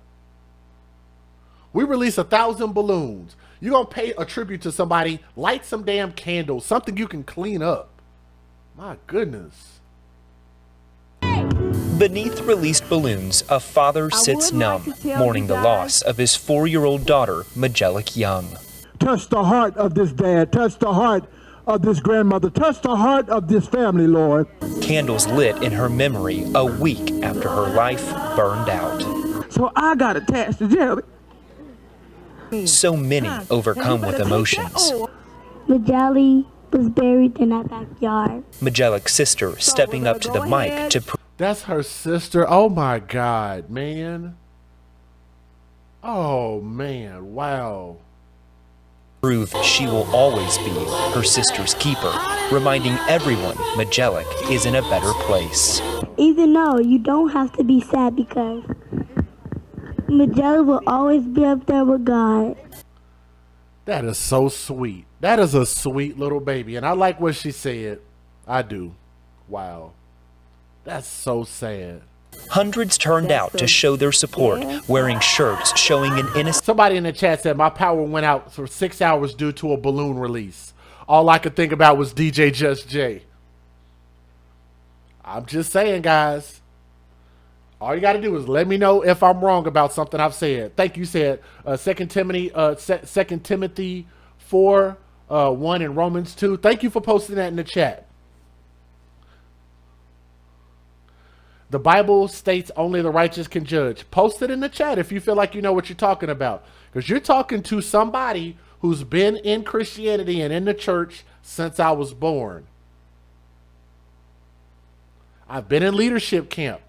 We release a thousand balloons. You're to pay a tribute to somebody, light some damn candles, something you can clean up. My goodness. Beneath released balloons, a father sits numb, mourning the loss of his four year old daughter, Majelic Young. Touch the heart of this dad, touch the heart of this grandmother. Touch the heart of this family, Lord. Candles lit in her memory a week after her life burned out. So I got attached to Jeremy. So many overcome with emotions. Majali was buried in our backyard. Majelic's sister stepping up to the mic to. Put. That's her sister. Oh my God, man. Oh man, wow prove she will always be her sister's keeper, reminding everyone Majelic is in a better place. Even though you don't have to be sad because Majelic will always be up there with God. That is so sweet. That is a sweet little baby. And I like what she said. I do. Wow. That's so sad. Hundreds turned out to show their support, wearing shirts showing an innocent. Somebody in the chat said my power went out for six hours due to a balloon release. All I could think about was DJ Just Jay. I'm just saying, guys. All you got to do is let me know if I'm wrong about something I've said. Thank you, said uh, Second Timothy, uh, Second Timothy four, uh, one, and Romans two. Thank you for posting that in the chat. The Bible states only the righteous can judge. Post it in the chat if you feel like you know what you're talking about. Because you're talking to somebody who's been in Christianity and in the church since I was born. I've been in leadership camp.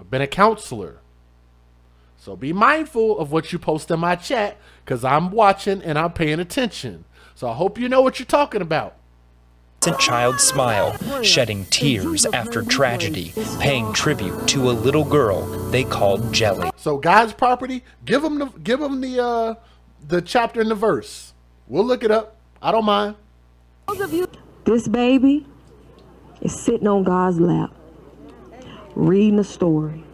I've been a counselor. So be mindful of what you post in my chat because I'm watching and I'm paying attention. So I hope you know what you're talking about A child smile, shedding tears after tragedy, paying tribute to a little girl they called Jelly. So God's property, give them the give them the uh the chapter and the verse. We'll look it up. I don't mind. This baby is sitting on God's lap, reading a story.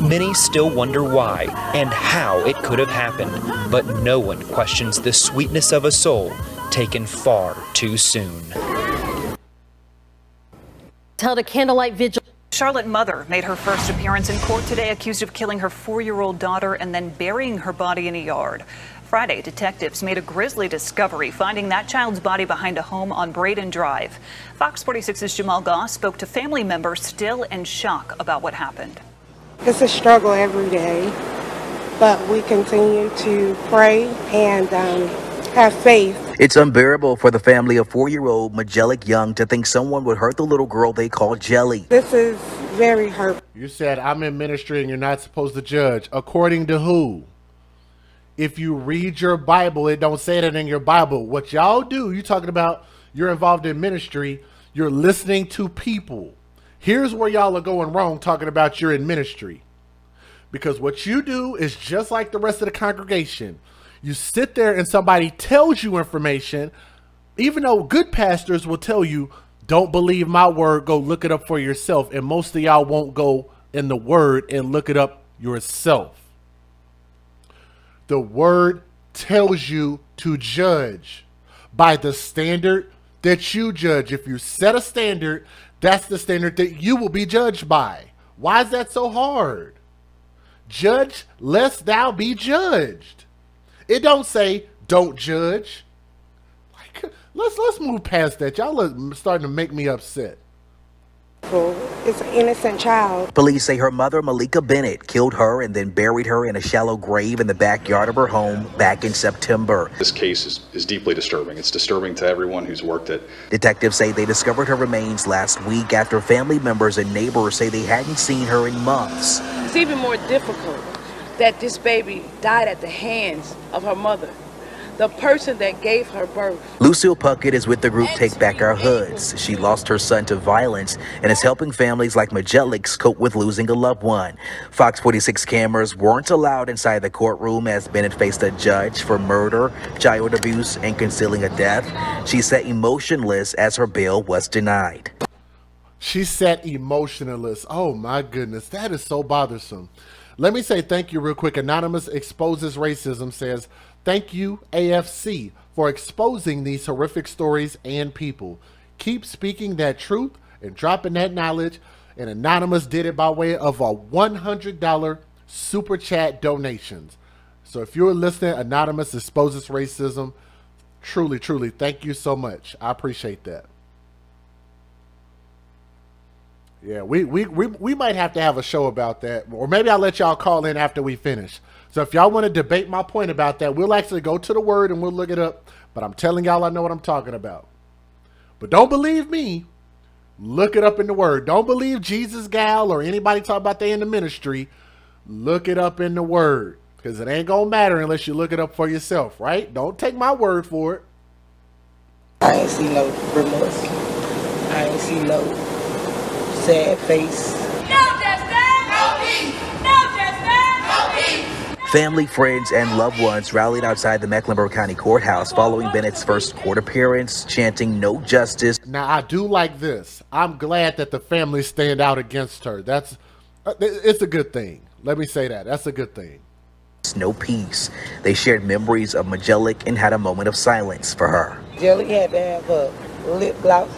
Many still wonder why and how it could have happened, but no one questions the sweetness of a soul taken far too soon. Held a candlelight vigil. Charlotte mother made her first appearance in court today, accused of killing her four year old daughter and then burying her body in a yard. Friday, detectives made a grisly discovery, finding that child's body behind a home on Braden Drive. Fox 46's Jamal Goss spoke to family members still in shock about what happened. It's a struggle every day, but we continue to pray and um, have faith. It's unbearable for the family of four-year-old Majelic Young to think someone would hurt the little girl they call Jelly. This is very hurtful. You said I'm in ministry and you're not supposed to judge. According to who? If you read your Bible, it don't say that in your Bible. What y'all do, you talking about you're involved in ministry, you're listening to people. Here's where y'all are going wrong talking about you're in ministry. Because what you do is just like the rest of the congregation. You sit there and somebody tells you information, even though good pastors will tell you, don't believe my word, go look it up for yourself. And most of y'all won't go in the word and look it up yourself. The word tells you to judge by the standard that you judge. If you set a standard, that's the standard that you will be judged by. Why is that so hard? Judge lest thou be judged. It don't say don't judge. Like, let's let's move past that. Y'all are starting to make me upset. It's an innocent child. Police say her mother, Malika Bennett, killed her and then buried her in a shallow grave in the backyard of her home back in September. This case is, is deeply disturbing. It's disturbing to everyone who's worked it. Detectives say they discovered her remains last week after family members and neighbors say they hadn't seen her in months. It's even more difficult that this baby died at the hands of her mother, the person that gave her birth. Lucille Puckett is with the group Take Back Our Hoods. She lost her son to violence and is helping families like Majelic's cope with losing a loved one. Fox 46 cameras weren't allowed inside the courtroom as Bennett faced a judge for murder, child abuse, and concealing a death. She sat emotionless as her bail was denied. She sat emotionless. Oh my goodness, that is so bothersome. Let me say thank you real quick. Anonymous Exposes Racism says, Thank you, AFC, for exposing these horrific stories and people. Keep speaking that truth and dropping that knowledge. And Anonymous did it by way of a $100 super chat donations. So if you're listening, Anonymous Exposes Racism, truly, truly, thank you so much. I appreciate that. Yeah, we, we, we, we might have to have a show about that. Or maybe I'll let y'all call in after we finish. So if y'all want to debate my point about that, we'll actually go to the word and we'll look it up. But I'm telling y'all I know what I'm talking about. But don't believe me. Look it up in the word. Don't believe Jesus gal or anybody talk about they in the ministry. Look it up in the word. Because it ain't going to matter unless you look it up for yourself, right? Don't take my word for it. I ain't see no remorse. I ain't see no sad face. Family, friends, and loved ones rallied outside the Mecklenburg County Courthouse following Bennett's first court appearance, chanting no justice. Now, I do like this. I'm glad that the family stand out against her. That's uh, it's a good thing. Let me say that. That's a good thing. No peace. They shared memories of Majelic and had a moment of silence for her. Jelly had to have a lip gloss.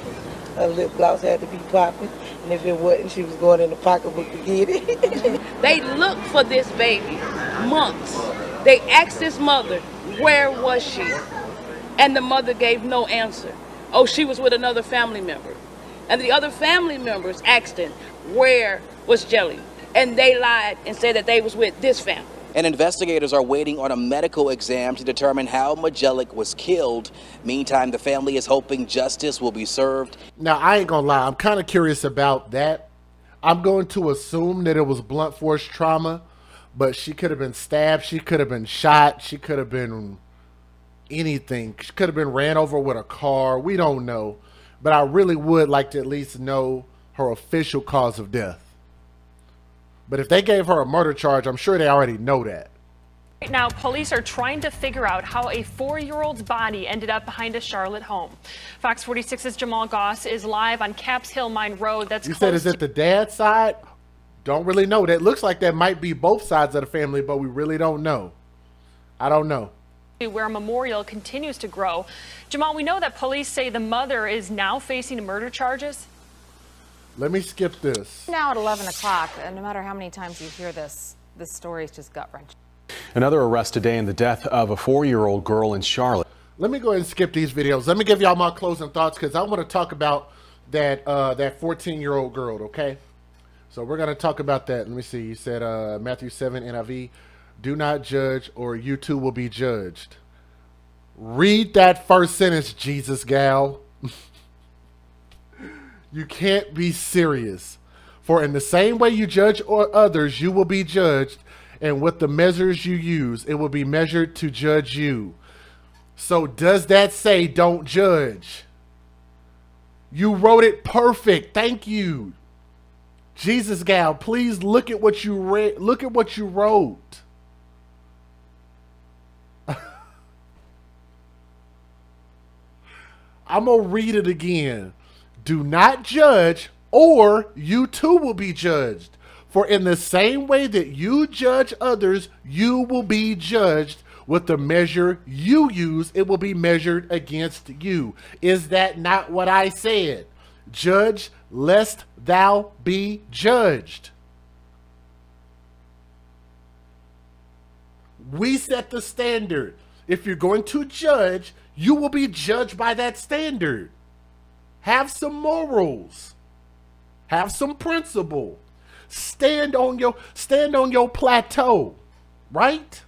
Her lip gloss had to be popping. And if it wasn't, she was going in the pocketbook to get it. they looked for this baby months. They asked this mother, where was she? And the mother gave no answer. Oh, she was with another family member. And the other family members asked him, where was Jelly? And they lied and said that they was with this family and investigators are waiting on a medical exam to determine how Majelic was killed. Meantime, the family is hoping justice will be served. Now, I ain't gonna lie, I'm kind of curious about that. I'm going to assume that it was blunt force trauma, but she could have been stabbed, she could have been shot, she could have been anything. She could have been ran over with a car. We don't know. But I really would like to at least know her official cause of death. But if they gave her a murder charge, I'm sure they already know that. Right now, police are trying to figure out how a four-year-old's body ended up behind a Charlotte home. Fox 46's Jamal Goss is live on Capps Hill Mine Road. That's you said is it the dad's side? Don't really know. That looks like that might be both sides of the family, but we really don't know. I don't know. Where a memorial continues to grow. Jamal, we know that police say the mother is now facing murder charges. Let me skip this. Now at 11 o'clock, no matter how many times you hear this, this story is just gut wrenching. Another arrest today in the death of a four-year-old girl in Charlotte. Let me go ahead and skip these videos. Let me give y'all my closing thoughts because I want to talk about that uh, that 14-year-old girl. Okay, so we're gonna talk about that. Let me see. You said uh, Matthew 7 NIV, "Do not judge, or you too will be judged." Read that first sentence, Jesus gal. You can't be serious. For in the same way you judge or others, you will be judged, and with the measures you use, it will be measured to judge you. So does that say don't judge? You wrote it perfect. Thank you. Jesus gal, please look at what you read. Look at what you wrote. I'm going to read it again. Do not judge or you too will be judged. For in the same way that you judge others, you will be judged. With the measure you use, it will be measured against you. Is that not what I said? Judge lest thou be judged. We set the standard. If you're going to judge, you will be judged by that standard. Have some morals. Have some principle. Stand on your stand on your plateau, right?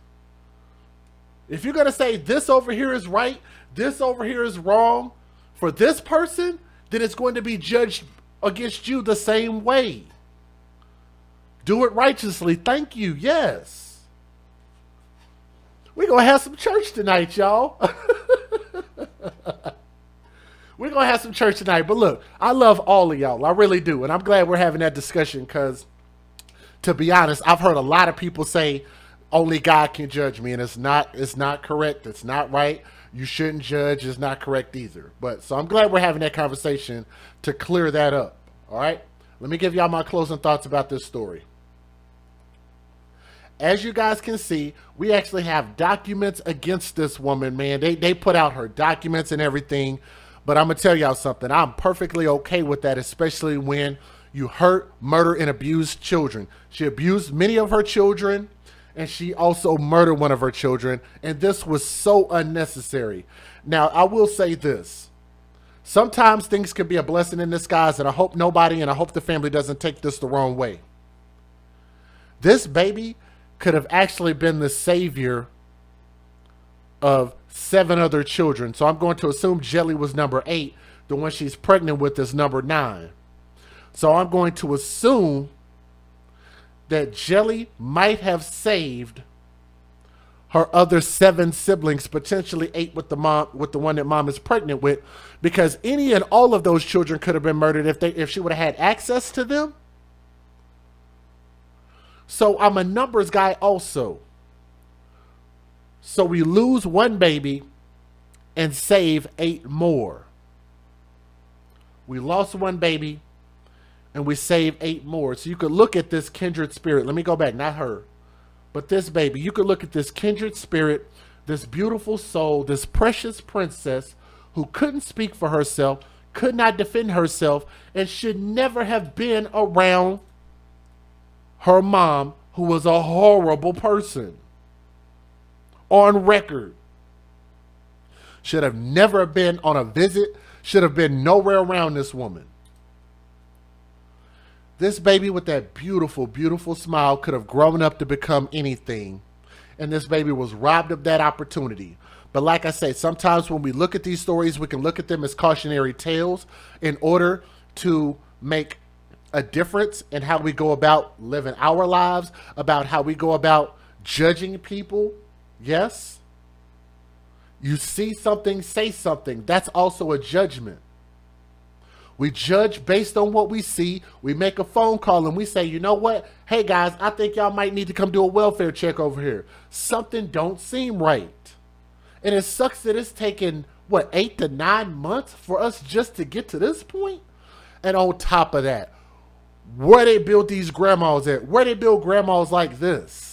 If you're going to say this over here is right, this over here is wrong for this person, then it's going to be judged against you the same way. Do it righteously. Thank you. Yes. We're going to have some church tonight, y'all. We're to have some church tonight. But look, I love all of y'all. I really do. And I'm glad we're having that discussion because, to be honest, I've heard a lot of people say only God can judge me. And it's not, it's not correct. It's not right. You shouldn't judge. It's not correct either. But so I'm glad we're having that conversation to clear that up. All right. Let me give y'all my closing thoughts about this story. As you guys can see, we actually have documents against this woman, man. They, they put out her documents and everything. But I'm to tell y'all something. I'm perfectly okay with that, especially when you hurt, murder, and abuse children. She abused many of her children, and she also murdered one of her children. And this was so unnecessary. Now, I will say this. Sometimes things can be a blessing in disguise, and I hope nobody and I hope the family doesn't take this the wrong way. This baby could have actually been the savior of seven other children. So I'm going to assume Jelly was number eight. The one she's pregnant with is number nine. So I'm going to assume that Jelly might have saved her other seven siblings, potentially eight with the mom, with the one that mom is pregnant with, because any and all of those children could have been murdered if they if she would have had access to them. So I'm a numbers guy also. So we lose one baby and save eight more. We lost one baby and we save eight more. So you could look at this kindred spirit. Let me go back, not her, but this baby. You could look at this kindred spirit, this beautiful soul, this precious princess who couldn't speak for herself, could not defend herself, and should never have been around her mom, who was a horrible person on record. Should have never been on a visit, should have been nowhere around this woman. This baby with that beautiful, beautiful smile could have grown up to become anything. And this baby was robbed of that opportunity. But like I say, sometimes when we look at these stories, we can look at them as cautionary tales in order to make a difference in how we go about living our lives, about how we go about judging people Yes. You see something, say something. That's also a judgment. We judge based on what we see. We make a phone call and we say, you know what? Hey guys, I think y'all might need to come do a welfare check over here. Something don't seem right. And it sucks that it's taken, what, eight to nine months for us just to get to this point? And on top of that, where they build these grandmas at? Where they build grandmas like this?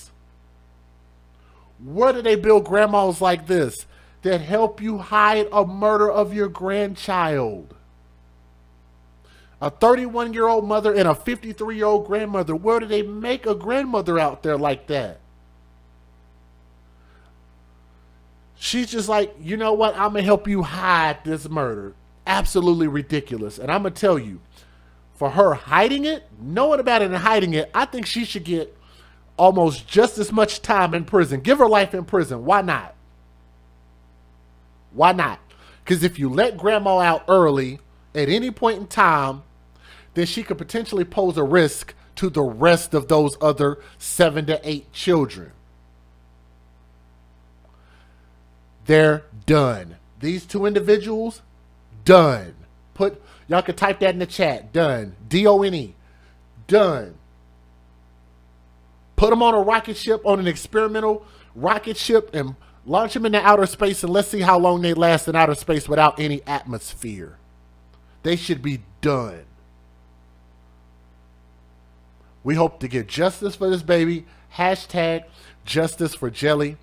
Where do they build grandmas like this that help you hide a murder of your grandchild? A 31 year old mother and a 53 year old grandmother. Where do they make a grandmother out there like that? she's just like, you know what? I'm gonna help you hide this murder. Absolutely ridiculous. And I'm gonna tell you, for her hiding it, knowing about it and hiding it, I think she should get almost just as much time in prison. Give her life in prison. Why not? Why not? Because if you let grandma out early at any point in time, then she could potentially pose a risk to the rest of those other seven to eight children. They're done. These two individuals, done. Put y'all can type that in the chat. Done. D O N E. Done. Put them on a rocket ship, on an experimental rocket ship, and launch them into outer space, and let's see how long they last in outer space without any atmosphere. They should be done. We hope to get justice for this baby. Hashtag justice for Jelly.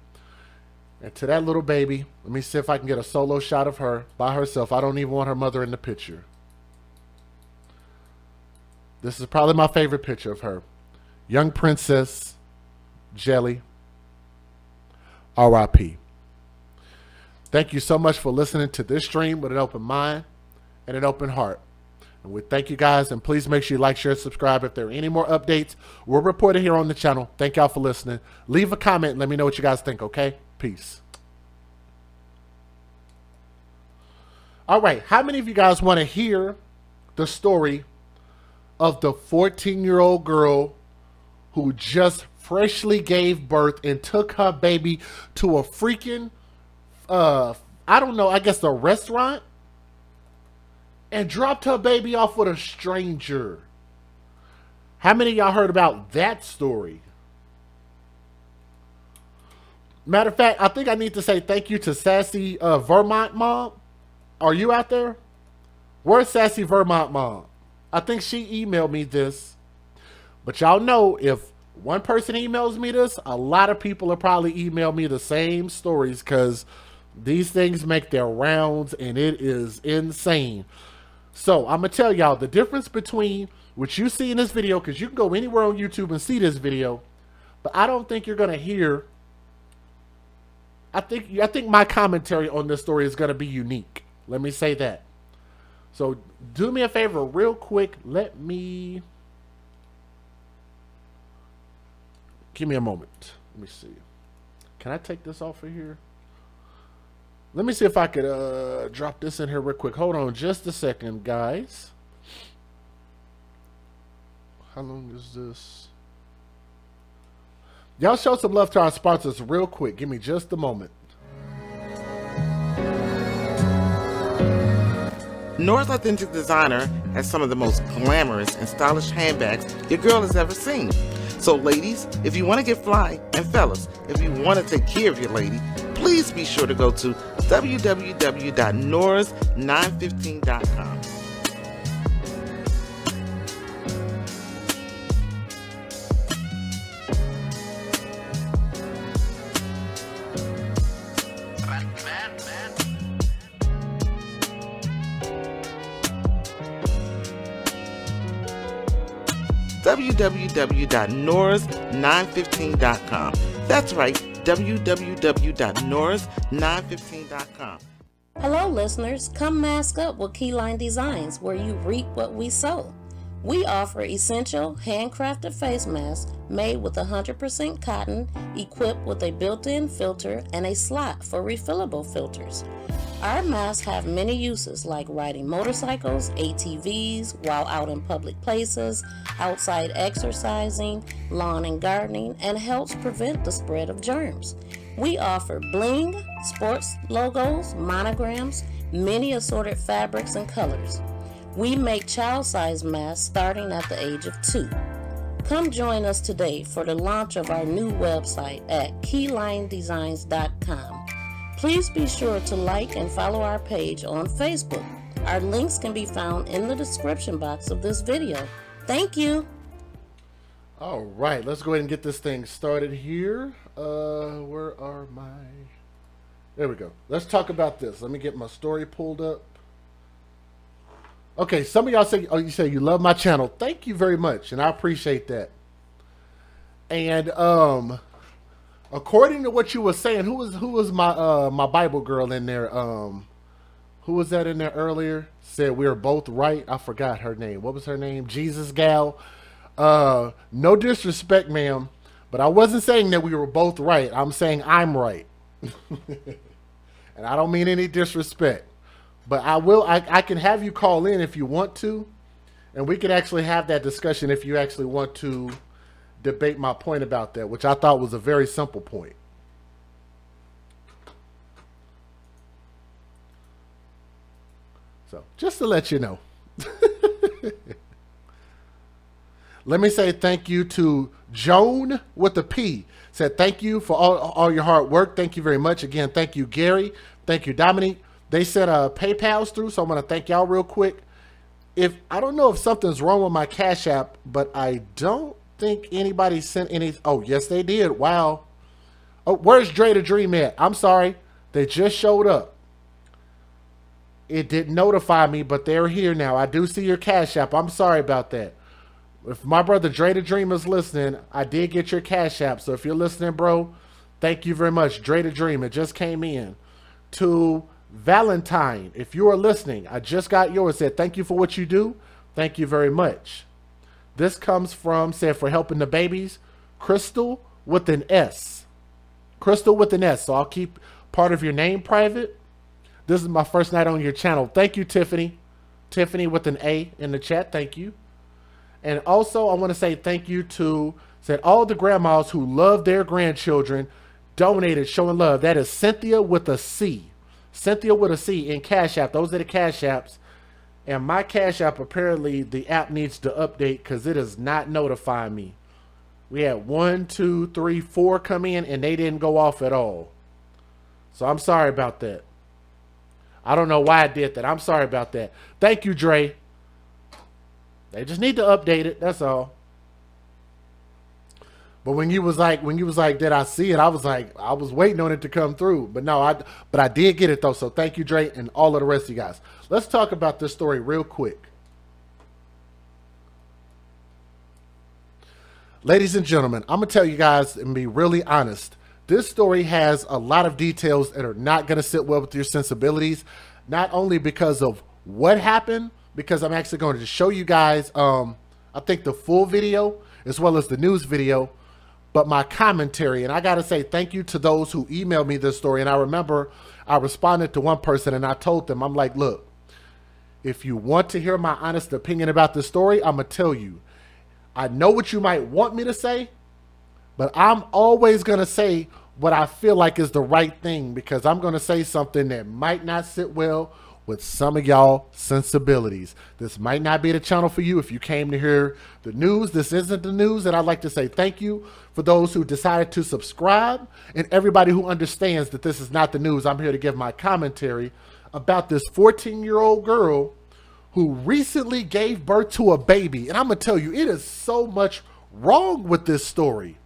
And to that little baby, let me see if I can get a solo shot of her by herself. I don't even want her mother in the picture. This is probably my favorite picture of her. Young Princess Jelly. RIP. Thank you so much for listening to this stream with an open mind and an open heart. And we thank you guys, and please make sure you like, share, subscribe. If there are any more updates, we'll report it here on the channel. Thank y'all for listening. Leave a comment let me know what you guys think, okay? Peace. All right, how many of you guys want to hear the story of the 14-year-old girl who just freshly gave birth and took her baby to a freaking, uh, I don't know, I guess a restaurant and dropped her baby off with a stranger. How many y'all heard about that story? Matter of fact, I think I need to say thank you to Sassy uh, Vermont Mom. Are you out there? Where's Sassy Vermont Mom? I think she emailed me this. But y'all know if one person emails me this, a lot of people will probably email me the same stories because these things make their rounds and it is insane. So I'm going to tell y'all the difference between what you see in this video, because you can go anywhere on YouTube and see this video, but I don't think you're going to hear. I think I think my commentary on this story is going to be unique. Let me say that. So do me a favor real quick. Let me give me a moment. Let me see. Can I take this off of here? Let me see if I could uh, drop this in here real quick. Hold on just a second, guys. How long is this? Y'all show some love to our sponsors real quick. Give me just a moment. North Authentic Designer has some of the most glamorous and stylish handbags your girl has ever seen. So ladies, if you want to get fly, and fellas, if you want to take care of your lady, please be sure to go to www.norris915.com. www.norris915.com. That's right, www.norris915.com. Hello, listeners. Come mask up with Keyline Designs, where you reap what we sow. We offer essential handcrafted face masks made with 100% cotton, equipped with a built in filter and a slot for refillable filters. Our masks have many uses like riding motorcycles, ATVs, while out in public places, outside exercising, lawn and gardening, and helps prevent the spread of germs. We offer bling, sports logos, monograms, many assorted fabrics and colors. We make child size masks starting at the age of two. Come join us today for the launch of our new website at keylinedesigns.com. Please be sure to like and follow our page on Facebook. Our links can be found in the description box of this video. Thank you. All right, let's go ahead and get this thing started here. Uh, where are my... There we go. Let's talk about this. Let me get my story pulled up. Okay, some of y'all say, oh, you say you love my channel. Thank you very much, and I appreciate that. And um, according to what you were saying, who was who was my uh my Bible girl in there? Um, who was that in there earlier? Said we were both right. I forgot her name. What was her name? Jesus gal. Uh, no disrespect, ma'am, but I wasn't saying that we were both right. I'm saying I'm right, and I don't mean any disrespect. But I will. I, I can have you call in if you want to, and we can actually have that discussion if you actually want to debate my point about that, which I thought was a very simple point. So, just to let you know. let me say thank you to Joan with a P. Said thank you for all, all your hard work. Thank you very much. Again, thank you, Gary. Thank you, Dominique. They sent a uh, PayPal's through, so I'm going to thank y'all real quick. If I don't know if something's wrong with my Cash App, but I don't think anybody sent any. Oh, yes, they did. Wow. Oh, where's Dre the Dream at? I'm sorry. They just showed up. It didn't notify me, but they're here now. I do see your Cash App. I'm sorry about that. If my brother Dre the Dream is listening, I did get your Cash App. So if you're listening, bro, thank you very much. Dre the Dream, it just came in. To Valentine, if you are listening, I just got yours. Said thank you for what you do. Thank you very much. This comes from, said, for helping the babies, Crystal with an S. Crystal with an S. So I'll keep part of your name private. This is my first night on your channel. Thank you, Tiffany. Tiffany with an A in the chat. Thank you. And also, I want to say thank you to said all the grandmas who love their grandchildren donated showing love. That is Cynthia with a C. Cynthia with a C in Cash App. Those are the Cash Apps. And my Cash App, apparently the app needs to update because it is not notifying me. We had one, two, three, four come in and they didn't go off at all. So I'm sorry about that. I don't know why I did that. I'm sorry about that. Thank you, Dre. They just need to update it. That's all. But when you was like, when you was like, did I see it? I was like, I was waiting on it to come through. But no, I, but I did get it though. So thank you, Dre, and all of the rest of you guys. Let's talk about this story real quick. Ladies and gentlemen, I'm gonna tell you guys and be really honest. This story has a lot of details that are not gonna sit well with your sensibilities. Not only because of what happened, because I'm actually going to show you guys, um, I think the full video as well as the news video but my commentary. And I got to say thank you to those who emailed me this story. And I remember I responded to one person and I told them, I'm like, look, if you want to hear my honest opinion about the story, I'm going to tell you. I know what you might want me to say, but I'm always going to say what I feel like is the right thing because I'm going to say something that might not sit well with some of y'all sensibilities. This might not be the channel for you if you came to hear the news. This isn't the news, and I'd like to say thank you for those who decided to subscribe and everybody who understands that this is not the news. I'm here to give my commentary about this 14 year old girl who recently gave birth to a baby. And I'm going to tell you, it is so much wrong with this story.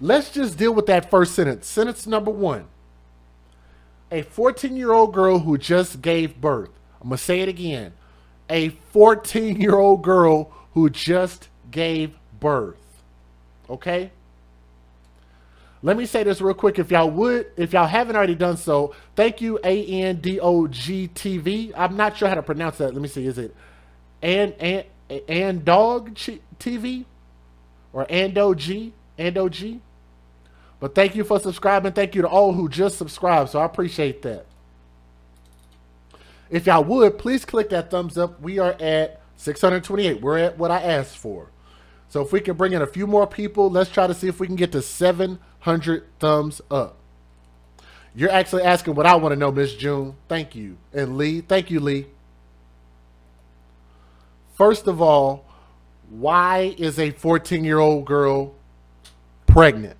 Let's just deal with that first sentence. Sentence number one a 14 year old girl who just gave birth. I'm going to say it again. A 14 year old girl who just gave birth. Okay? Let me say this real quick. If y'all would, if y'all haven't already done so, thank you, A N D O G T V. I'm not sure how to pronounce that. Let me see. Is it and and and dog TV or Ando G? Ando G? But thank you for subscribing. Thank you to all who just subscribed. So I appreciate that. If y'all would, please click that thumbs up. We are at 628. We're at what I asked for. So if we can bring in a few more people, let's try to see if we can get to 700 thumbs up. You're actually asking what I want to know, Miss June. Thank you. And Lee, thank you, Lee. First of all, why is a 14 year old girl pregnant?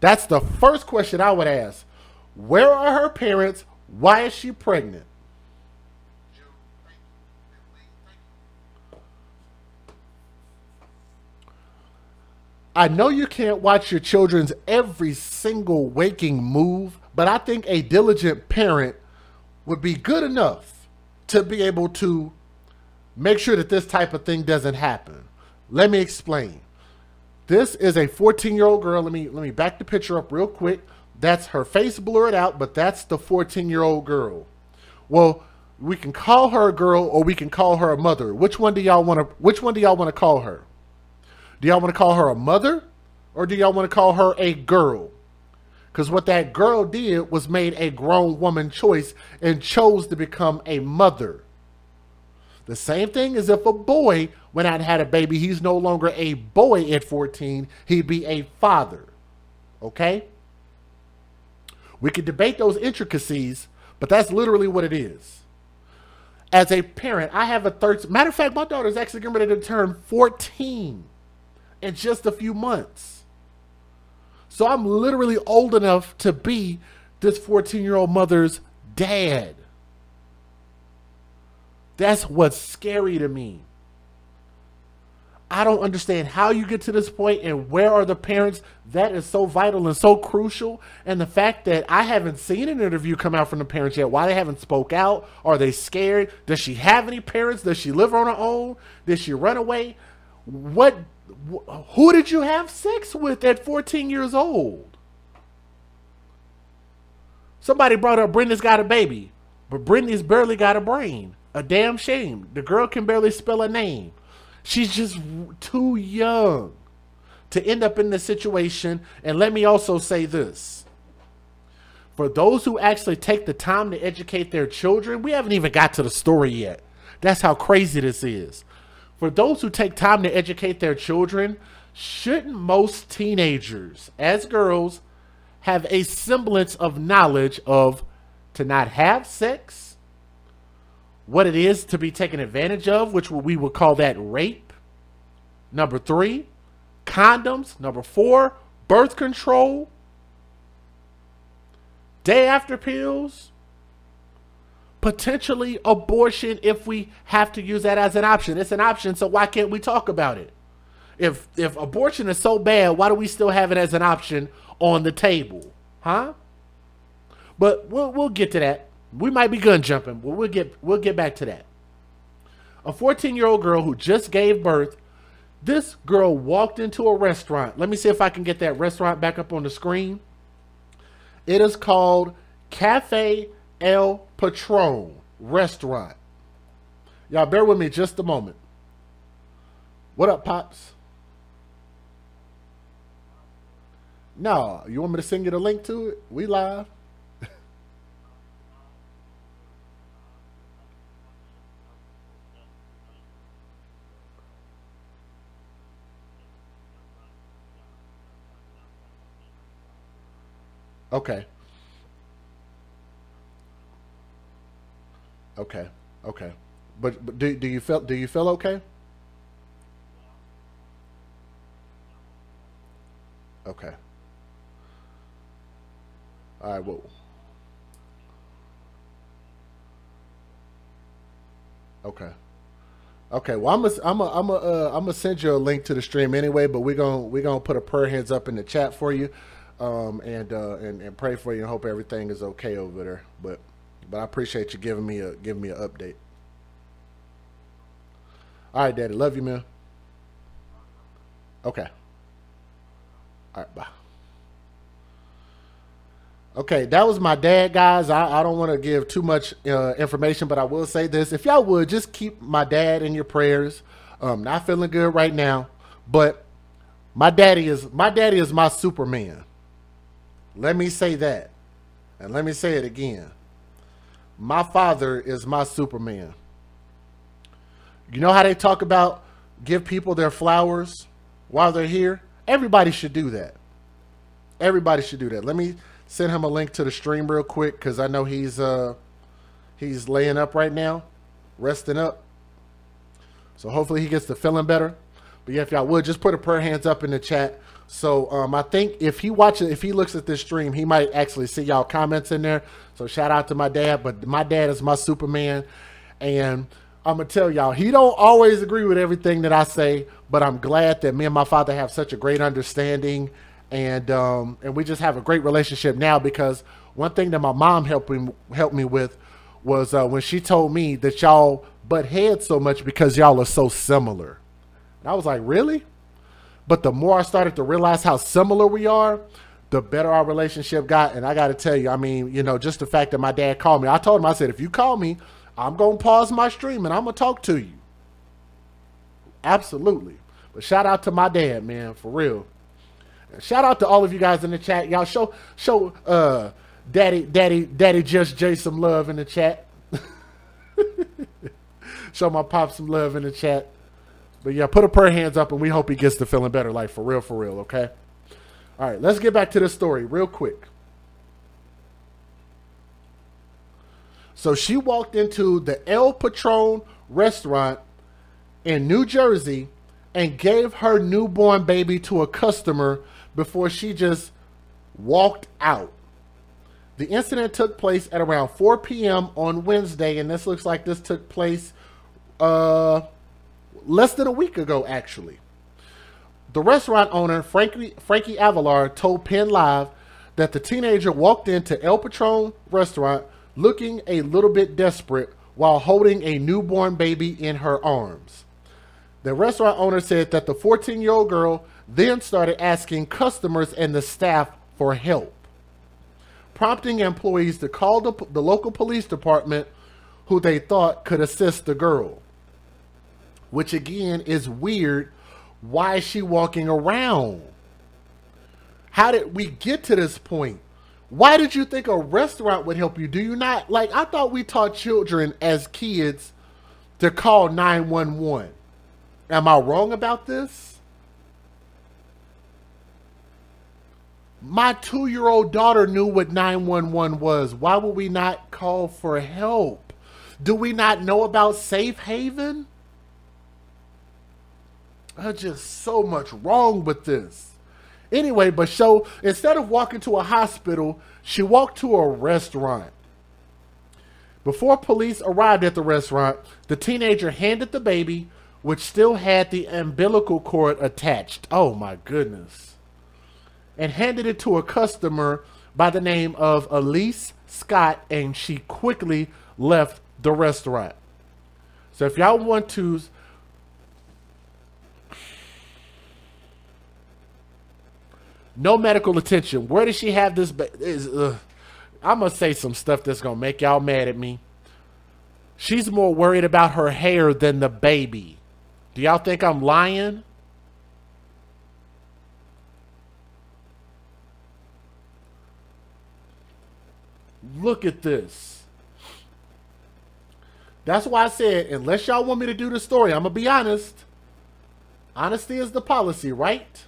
That's the first question I would ask. Where are her parents? Why is she pregnant? I know you can't watch your children's every single waking move, but I think a diligent parent would be good enough to be able to make sure that this type of thing doesn't happen. Let me explain. This is a 14 year old girl. Let me let me back the picture up real quick. That's her face blurred out, but that's the 14 year old girl. Well, we can call her a girl or we can call her a mother. Which one do y'all want to which one do y'all want to call her? Do y'all want to call her a mother or do y'all want to call her a girl? Because what that girl did was made a grown woman choice and chose to become a mother. The same thing as if a boy out and had a baby, he's no longer a boy at 14, he'd be a father. Okay? We could debate those intricacies, but that's literally what it is. As a parent, I have a third. Matter of fact, my daughter's actually getting ready to turn 14 in just a few months. So I'm literally old enough to be this 14 year old mother's dad. That's what's scary to me. I don't understand how you get to this point and where are the parents. That is so vital and so crucial. And the fact that I haven't seen an interview come out from the parents yet. Why they haven't spoke out? Are they scared? Does she have any parents? Does she live on her own? Did she run away? What? Who did you have sex with at 14 years old? Somebody brought up Brenda's got a baby, but Brittany's barely got a brain. A damn shame. The girl can barely spell a name. She's just too young to end up in this situation. And let me also say this. For those who actually take the time to educate their children, we haven't even got to the story yet. That's how crazy this is. For those who take time to educate their children, shouldn't most teenagers, as girls, have a semblance of knowledge of to not have sex, what it is to be taken advantage of, which we would call that rape. Number three, condoms. Number four, birth control. Day after pills. Potentially abortion if we have to use that as an option. It's an option, so why can't we talk about it? If if abortion is so bad, why do we still have it as an option on the table? Huh? But we'll we'll get to that. We might be gun jumping, but we'll get we'll get back to that. A 14-year-old girl who just gave birth. This girl walked into a restaurant. Let me see if I can get that restaurant back up on the screen. It is called Cafe El Patron Restaurant. Y'all bear with me just a moment. What up, Pops? No, you want me to send you the link to it? We live. Okay. Okay. Okay. But, but do do you feel do you feel okay? Okay. All right. Well. Okay. Okay. Well, I'm gonna I'm gonna I'm gonna uh, I'm gonna send you a link to the stream anyway. But we're gonna we're gonna put a prayer hands up in the chat for you um, and, uh, and and pray for you and hope everything is okay over there. But but I appreciate you giving me a giving me an update. All right, Daddy, love you, man. Okay. All right, bye. Okay, that was my dad, guys. I, I don't want to give too much uh, information, but I will say this: if y'all would just keep my dad in your prayers. Um, not feeling good right now, but my daddy is my daddy is my Superman. Let me say that. And let me say it again. My father is my Superman. You know how they talk about give people their flowers while they're here? Everybody should do that. Everybody should do that. Let me send him a link to the stream real quick because I know he's uh he's laying up right now, resting up. So hopefully he gets to feeling better. But yeah, if y'all would just put a prayer hands up in the chat so um, I think if he watches, if he looks at this stream, he might actually see y'all comments in there. So shout out to my dad, but my dad is my Superman, and I'm gonna tell y'all he don't always agree with everything that I say, but I'm glad that me and my father have such a great understanding, and um, and we just have a great relationship now because one thing that my mom helped me helped me with was uh, when she told me that y'all butt heads so much because y'all are so similar. And I was like, really? But the more I started to realize how similar we are, the better our relationship got. And I got to tell you, I mean, you know, just the fact that my dad called me, I told him, I said, if you call me, I'm going to pause my stream and I'm going to talk to you. Absolutely. But shout out to my dad, man, for real. And shout out to all of you guys in the chat. Y'all show show uh daddy daddy daddy just Jay some love in the chat. show my pop some love in the chat. But yeah, put a prayer hands up and we hope he gets to feeling better, like for real, for real, okay? All right, let's get back to the story real quick. So she walked into the El Patron restaurant in New Jersey and gave her newborn baby to a customer before she just walked out. The incident took place at around 4 p.m. on Wednesday, and this looks like this took place uh, less than a week ago, actually. The restaurant owner, Frankie, Frankie Avalar, told Penn Live that the teenager walked into El Patron restaurant looking a little bit desperate while holding a newborn baby in her arms. The restaurant owner said that the 14 year old girl then started asking customers and the staff for help, prompting employees to call the, the local police department who they thought could assist the girl. Which again is weird why is she walking around? How did we get to this point? Why did you think a restaurant would help you? Do you not like I thought we taught children as kids to call 911. Am I wrong about this? My 2-year-old daughter knew what 911 was. Why would we not call for help? Do we not know about Safe Haven? There's just so much wrong with this. Anyway, but so instead of walking to a hospital, she walked to a restaurant. Before police arrived at the restaurant, the teenager handed the baby, which still had the umbilical cord attached. Oh my goodness. And handed it to a customer by the name of Elise Scott, and she quickly left the restaurant. So if y'all want to No medical attention. Where does she have this? Is uh, I'm gonna say some stuff that's gonna make y'all mad at me. She's more worried about her hair than the baby. Do y'all think I'm lying? Look at this. That's why I said, unless y'all want me to do the story, I'm gonna be honest. Honesty is the policy, right?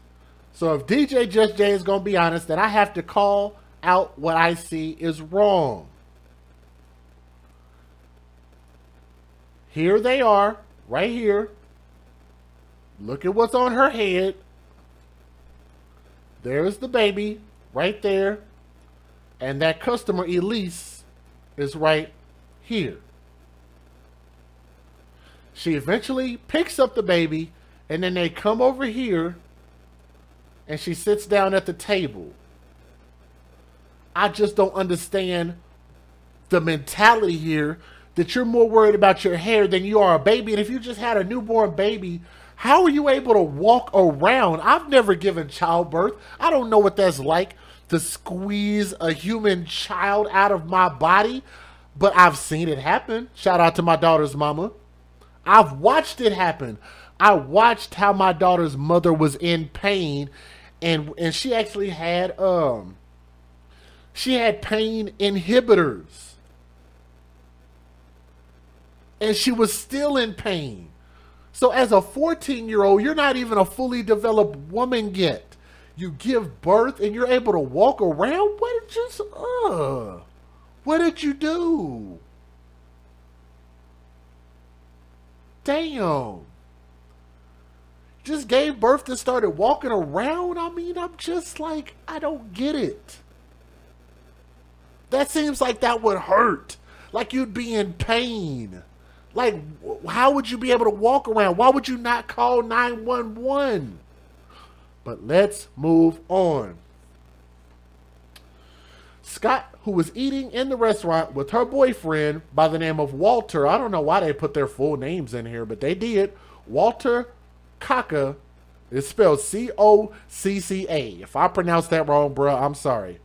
So if DJ Just Jay is going to be honest, then I have to call out what I see is wrong. Here they are, right here. Look at what's on her head. There's the baby right there. And that customer, Elise, is right here. She eventually picks up the baby, and then they come over here and she sits down at the table. I just don't understand the mentality here that you're more worried about your hair than you are a baby. And if you just had a newborn baby, how are you able to walk around? I've never given childbirth. I don't know what that's like to squeeze a human child out of my body, but I've seen it happen. Shout out to my daughter's mama. I've watched it happen. I watched how my daughter's mother was in pain and and she actually had um she had pain inhibitors. And she was still in pain. So as a 14 year old you're not even a fully developed woman yet. You give birth and you're able to walk around? What did you uh what did you do? Damn just gave birth and started walking around. I mean, I'm just like, I don't get it. That seems like that would hurt. Like you'd be in pain. Like, how would you be able to walk around? Why would you not call 911? But let's move on. Scott, who was eating in the restaurant with her boyfriend by the name of Walter, I don't know why they put their full names in here, but they did. Walter Kaka It's spelled C O C C A. If I pronounced that wrong, bro, I'm sorry.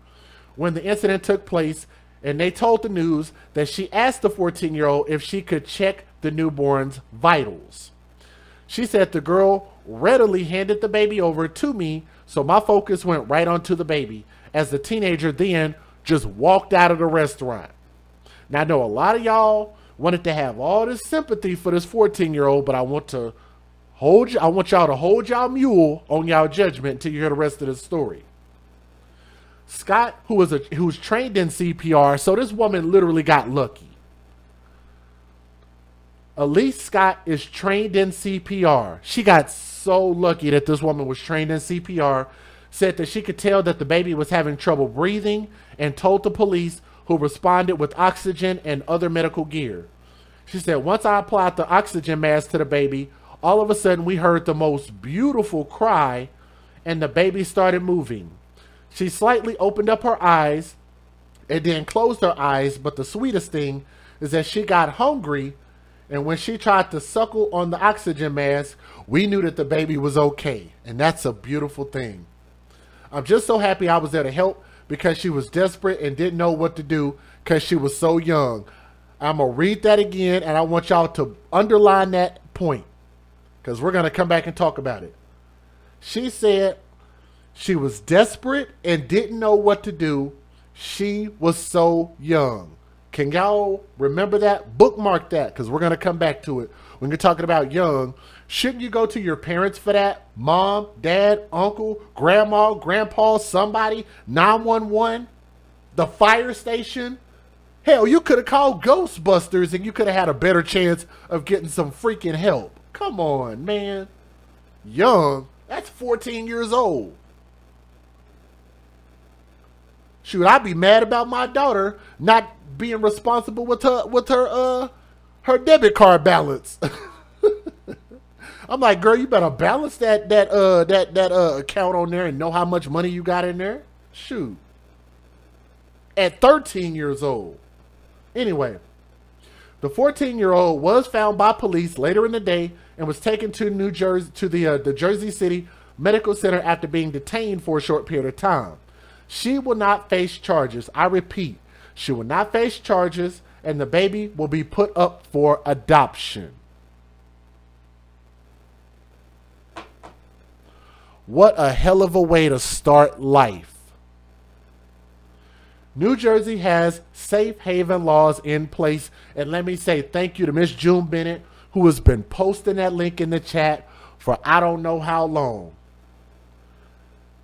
When the incident took place, and they told the news that she asked the 14 year old if she could check the newborn's vitals. She said the girl readily handed the baby over to me, so my focus went right onto the baby as the teenager then just walked out of the restaurant. Now, I know a lot of y'all wanted to have all this sympathy for this 14 year old, but I want to hold want y'all to hold y'all mule on y'all judgment until you hear the rest of the story. Scott, who was a who was trained in CPR, so this woman literally got lucky. Elise Scott is trained in CPR. She got so lucky that this woman was trained in CPR, said that she could tell that the baby was having trouble breathing, and told the police who responded with oxygen and other medical gear. She said, Once I applied the oxygen mask to the baby, all of a sudden we heard the most beautiful cry, and the baby started moving. She slightly opened up her eyes and then closed her eyes, but the sweetest thing is that she got hungry and when she tried to suckle on the oxygen mask, we knew that the baby was okay. And that's a beautiful thing. I'm just so happy I was there to help because she was desperate and didn't know what to do because she was so young. I'm going to read that again and I want y'all to underline that point because we're going to come back and talk about it. She said she was desperate and didn't know what to do. She was so young. Can y'all remember that? Bookmark that because we're going to come back to it. When you're talking about young, shouldn't you go to your parents for that? Mom, dad, uncle, grandma, grandpa, somebody, 911, the fire station. Hell, you could have called Ghostbusters and you could have had a better chance of getting some freaking help. Come on, man. Young, that's 14 years old. Shoot, I'd be mad about my daughter not being responsible with her with her uh her debit card balance. I'm like, girl, you better balance that that uh that that uh account on there and know how much money you got in there. Shoot. At 13 years old. Anyway, the 14 year old was found by police later in the day and was taken to New Jersey to the uh, the Jersey City Medical Center after being detained for a short period of time. She will not face charges. I repeat, she will not face charges, and the baby will be put up for adoption. What a hell of a way to start life. New Jersey has safe haven laws in place. And let me say thank you to Miss June Bennett, who has been posting that link in the chat for I don't know how long.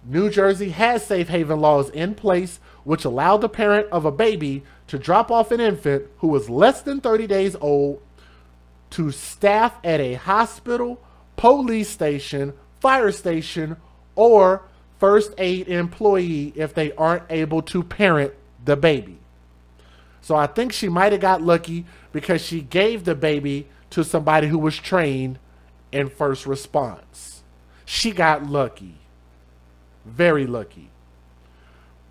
New Jersey has safe haven laws in place which allow the parent of a baby to drop off an infant who is less than 30 days old to staff at a hospital, police station, fire station, or first aid employee if they aren't able to parent the baby. So I think she might have got lucky because she gave the baby to somebody who was trained in first response. She got lucky. Very lucky.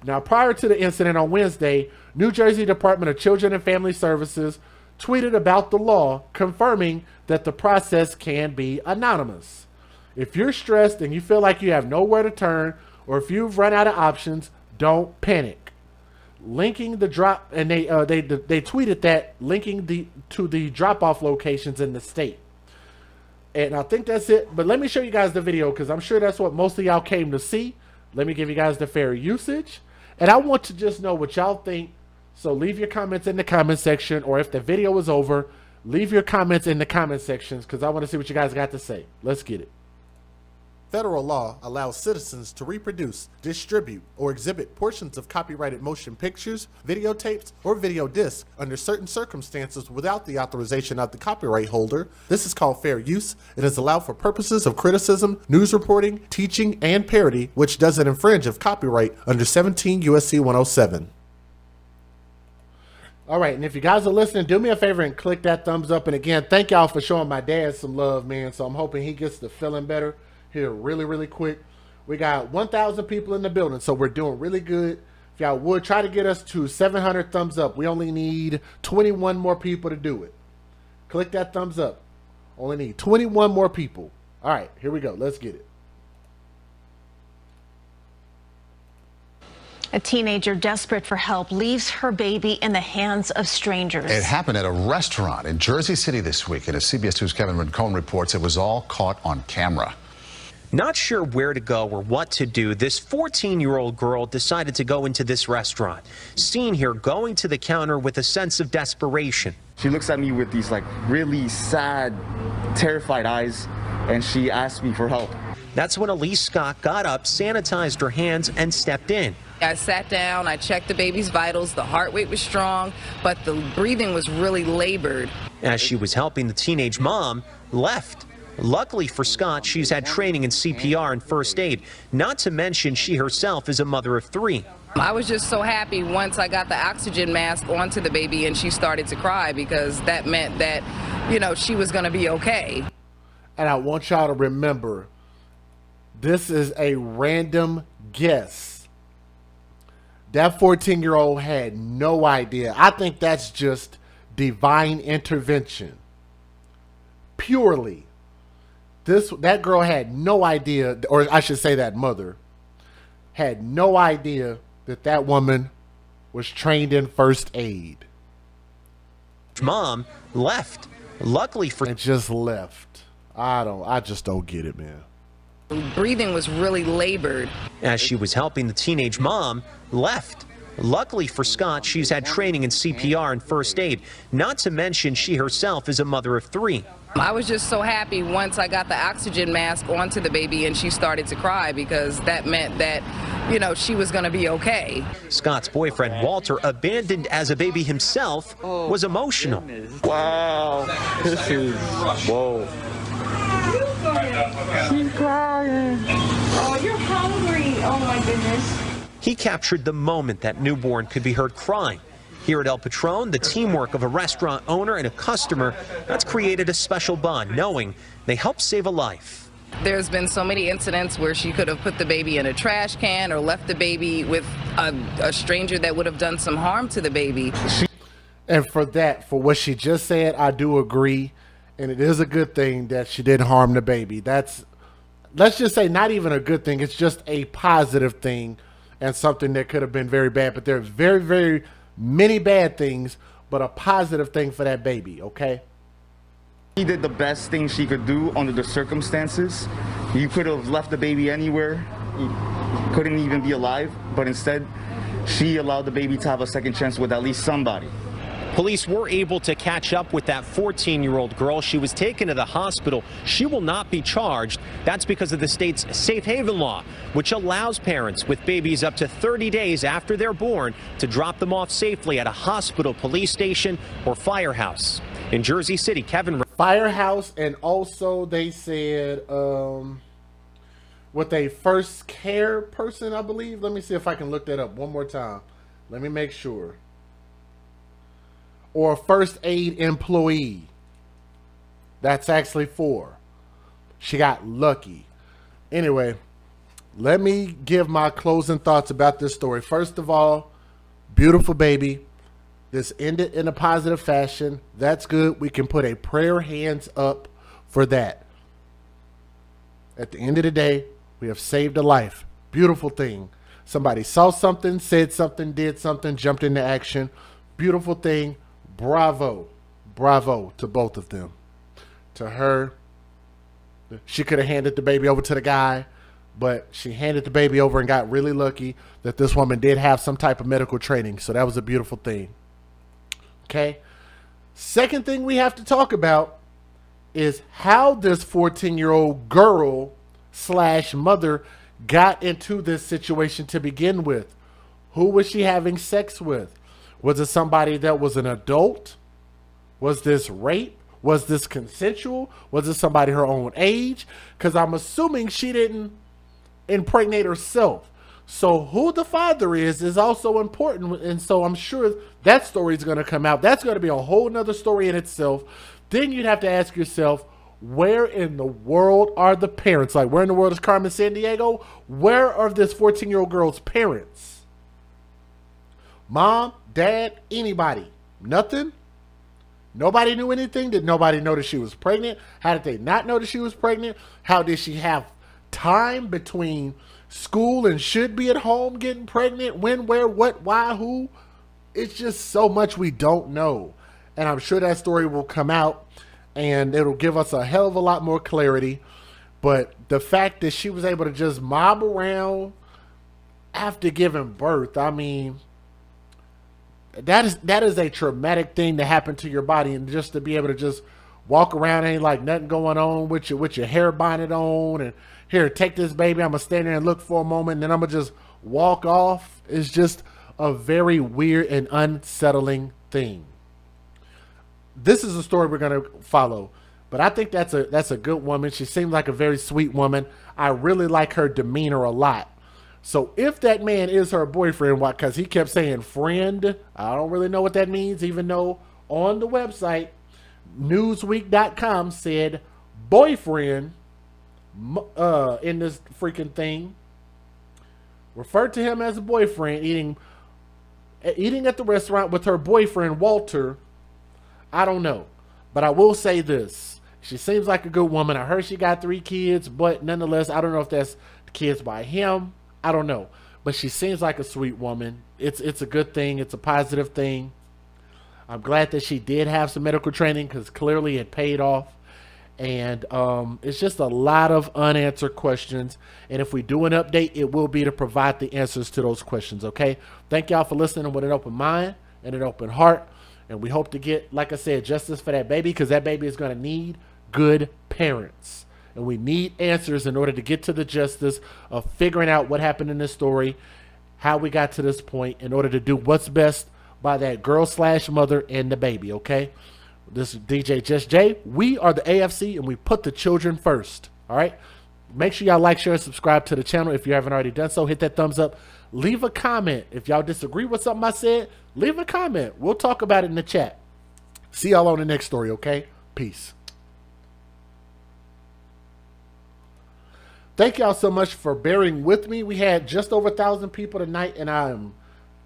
Now, prior to the incident on Wednesday, New Jersey Department of Children and Family Services tweeted about the law, confirming that the process can be anonymous. If you're stressed and you feel like you have nowhere to turn, or if you've run out of options, don't panic. Linking the drop, and they uh, they they tweeted that linking the to the drop off locations in the state. And I think that's it. But let me show you guys the video because I'm sure that's what most of y'all came to see. Let me give you guys the fair usage. And I want to just know what y'all think. So leave your comments in the comment section, or if the video is over, leave your comments in the comment sections because I want to see what you guys got to say. Let's get it. Federal law allows citizens to reproduce, distribute, or exhibit portions of copyrighted motion pictures, videotapes, or video discs under certain circumstances without the authorization of the copyright holder. This is called fair use. It is allowed for purposes of criticism, news reporting, teaching, and parody, which doesn't infringe of copyright under 17 USC 107. All right, and if you guys are listening, do me a favor and click that thumbs up. And again, thank y'all for showing my dad some love, man. So I'm hoping he gets to feeling better here really, really quick. We got 1,000 people in the building, so we're doing really good. If y'all would, try to get us to 700 thumbs up. We only need 21 more people to do it. Click that thumbs up. Only need 21 more people. All right, here we go. Let's get it. A teenager desperate for help leaves her baby in the hands of strangers. It happened at a restaurant in Jersey City this week. And as CBS 2's Kevin Rincon reports, it was all caught on camera. Not sure where to go or what to do, this 14 year old girl decided to go into this restaurant. Seen here going to the counter with a sense of desperation. She looks at me with these like really sad, terrified eyes, and she asked me for help. That's when Elise Scott got up, sanitized her hands, and stepped in. I sat down, I checked the baby's vitals, the heart rate was strong, but the breathing was really labored. As she was helping the teenage mom, left. Luckily for Scott, she's had training in CPR and first aid, not to mention she herself is a mother of three. I was just so happy once I got the oxygen mask onto the baby and she started to cry because that meant that, you know, she was going to be okay. And I want y'all to remember this is a random guess. That 14 year old had no idea. I think that's just divine intervention. Purely. This that girl had no idea, or I should say that mother had no idea that that woman was trained in first aid. Mom left. Luckily for and just left. I don't. I just don't get it, man. Breathing was really labored. As she was helping the teenage mom, left. Luckily for Scott, she's had training in CPR and first aid, not to mention she herself is a mother of three. I was just so happy once I got the oxygen mask onto the baby and she started to cry because that meant that, you know, she was going to be okay. Scott's boyfriend, Walter, abandoned as a baby himself, was emotional. Wow. This is, whoa. She's crying. Oh, you're hungry. Oh, my goodness. He captured the moment that newborn could be heard crying. Here at El Patron, the teamwork of a restaurant owner and a customer, that's created a special bond, knowing they help save a life. There's been so many incidents where she could have put the baby in a trash can or left the baby with a, a stranger that would have done some harm to the baby. And for that, for what she just said, I do agree. And it is a good thing that she didn't harm the baby. That's, let's just say, not even a good thing. It's just a positive thing and something that could have been very bad. But there's very, very many bad things, but a positive thing for that baby, okay? She did the best thing she could do under the circumstances. You could have left the baby anywhere. He couldn't even be alive, but instead, she allowed the baby to have a second chance with at least somebody. Police were able to catch up with that 14 year old girl. She was taken to the hospital. She will not be charged. That's because of the state's safe haven law, which allows parents with babies up to 30 days after they're born to drop them off safely at a hospital, police station, or firehouse. In Jersey City, Kevin. Firehouse, and also they said, um, with a first care person, I believe. Let me see if I can look that up one more time. Let me make sure or a first aid employee. That's actually four. She got lucky. Anyway, let me give my closing thoughts about this story. First of all, beautiful baby. This ended in a positive fashion. That's good. We can put a prayer hands up for that. At the end of the day, we have saved a life. Beautiful thing. Somebody saw something, said something, did something, jumped into action. Beautiful thing bravo, bravo to both of them. To her, she could have handed the baby over to the guy, but she handed the baby over and got really lucky that this woman did have some type of medical training. So that was a beautiful thing. Okay. Second thing we have to talk about is how this 14 year old girl slash mother got into this situation to begin with. Who was she having sex with? Was it somebody that was an adult? Was this rape? Was this consensual? Was it somebody her own age? Because I'm assuming she didn't impregnate herself. So who the father is is also important. And so I'm sure that story is going to come out. That's going to be a whole nother story in itself. Then you'd have to ask yourself, where in the world are the parents? Like, where in the world is Carmen Sandiego? Where are this 14 year old girl's parents? Mom, dad, anybody. Nothing. Nobody knew anything. Did nobody know that she was pregnant? How did they not know that she was pregnant? How did she have time between school and should be at home getting pregnant. When, where, what, why, who? It's just so much we don't know. And I'm sure that story will come out and it'll give us a hell of a lot more clarity. But the fact that she was able to just mob around after giving birth, I mean, that is that is a traumatic thing to happen to your body, and just to be able to just walk around ain't like nothing going on with your with your hair binded on, and here take this baby, I'm gonna stand there and look for a moment, and then I'm gonna just walk off. Is just a very weird and unsettling thing. This is a story we're gonna follow, but I think that's a that's a good woman. She seems like a very sweet woman. I really like her demeanor a lot. So if that man is her boyfriend, why? Because he kept saying friend. I don't really know what that means, even though on the website, Newsweek.com said boyfriend uh, in this freaking thing. Referred to him as a boyfriend eating eating at the restaurant with her boyfriend Walter. I don't know, but I will say this: she seems like a good woman. I heard she got three kids, but nonetheless, I don't know if that's kids by him I don't know, but she seems like a sweet woman. It's it's a good thing. It's a positive thing. I'm glad that she did have some medical training because clearly it paid off. And um, it's just a lot of unanswered questions. And if we do an update, it will be to provide the answers to those questions. Okay. Thank y'all for listening with an open mind and an open heart. And we hope to get, like I said, justice for that baby because that baby is going to need good parents and we need answers in order to get to the justice of figuring out what happened in this story, how we got to this point, in order to do what's best by that girl slash mother and the baby. Okay, this is DJ Just Jay. We are the AFC, and we put the children first. All right. Make sure y'all like, share, and subscribe to the channel if you haven't already done so. Hit that thumbs up. Leave a comment if y'all disagree with something I said. Leave a comment. We'll talk about it in the chat. See y'all on the next story. Okay. Peace. Thank y'all so much for bearing with me. We had just over a thousand people tonight, and I am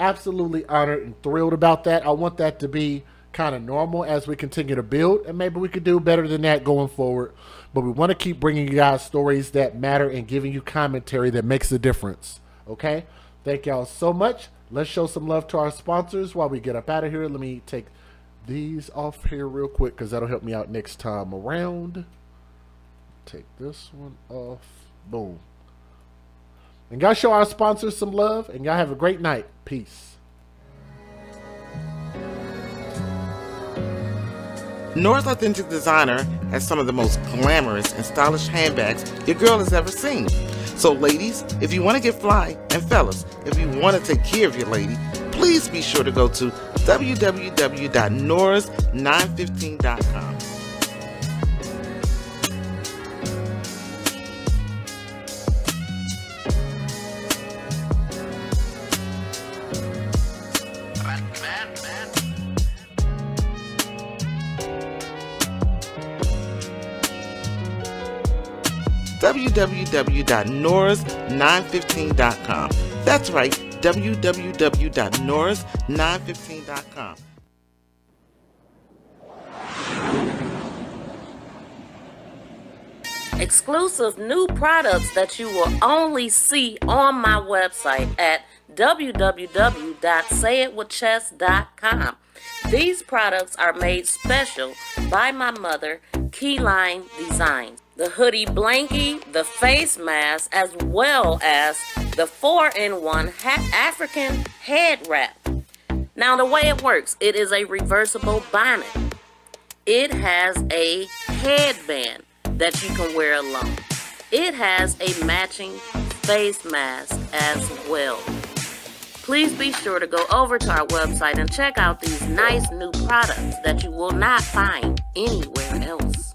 absolutely honored and thrilled about that. I want that to be kind of normal as we continue to build, and maybe we could do better than that going forward. But we want to keep bringing you guys stories that matter and giving you commentary that makes a difference. Okay? Thank y'all so much. Let's show some love to our sponsors while we get up out of here. Let me take these off here real quick because that'll help me out next time around. Take this one off. Boom. And y'all show our sponsors some love, and y'all have a great night. Peace. Nora's Authentic Designer has some of the most glamorous and stylish handbags your girl has ever seen. So ladies, if you want to get fly, and fellas, if you want to take care of your lady, please be sure to go to www.noras915.com. www.noras915.com. That's right, www.noras915.com. Exclusive new products that you will only see on my website at www.sayitwithchess.com. These products are made special by my mother, Keyline Designs the hoodie blankie, the face mask, as well as the 4-in-1 African head wrap. Now the way it works, it is a reversible bonnet. It has a headband that you can wear alone. It has a matching face mask as well. Please be sure to go over to our website and check out these nice new products that you will not find anywhere else.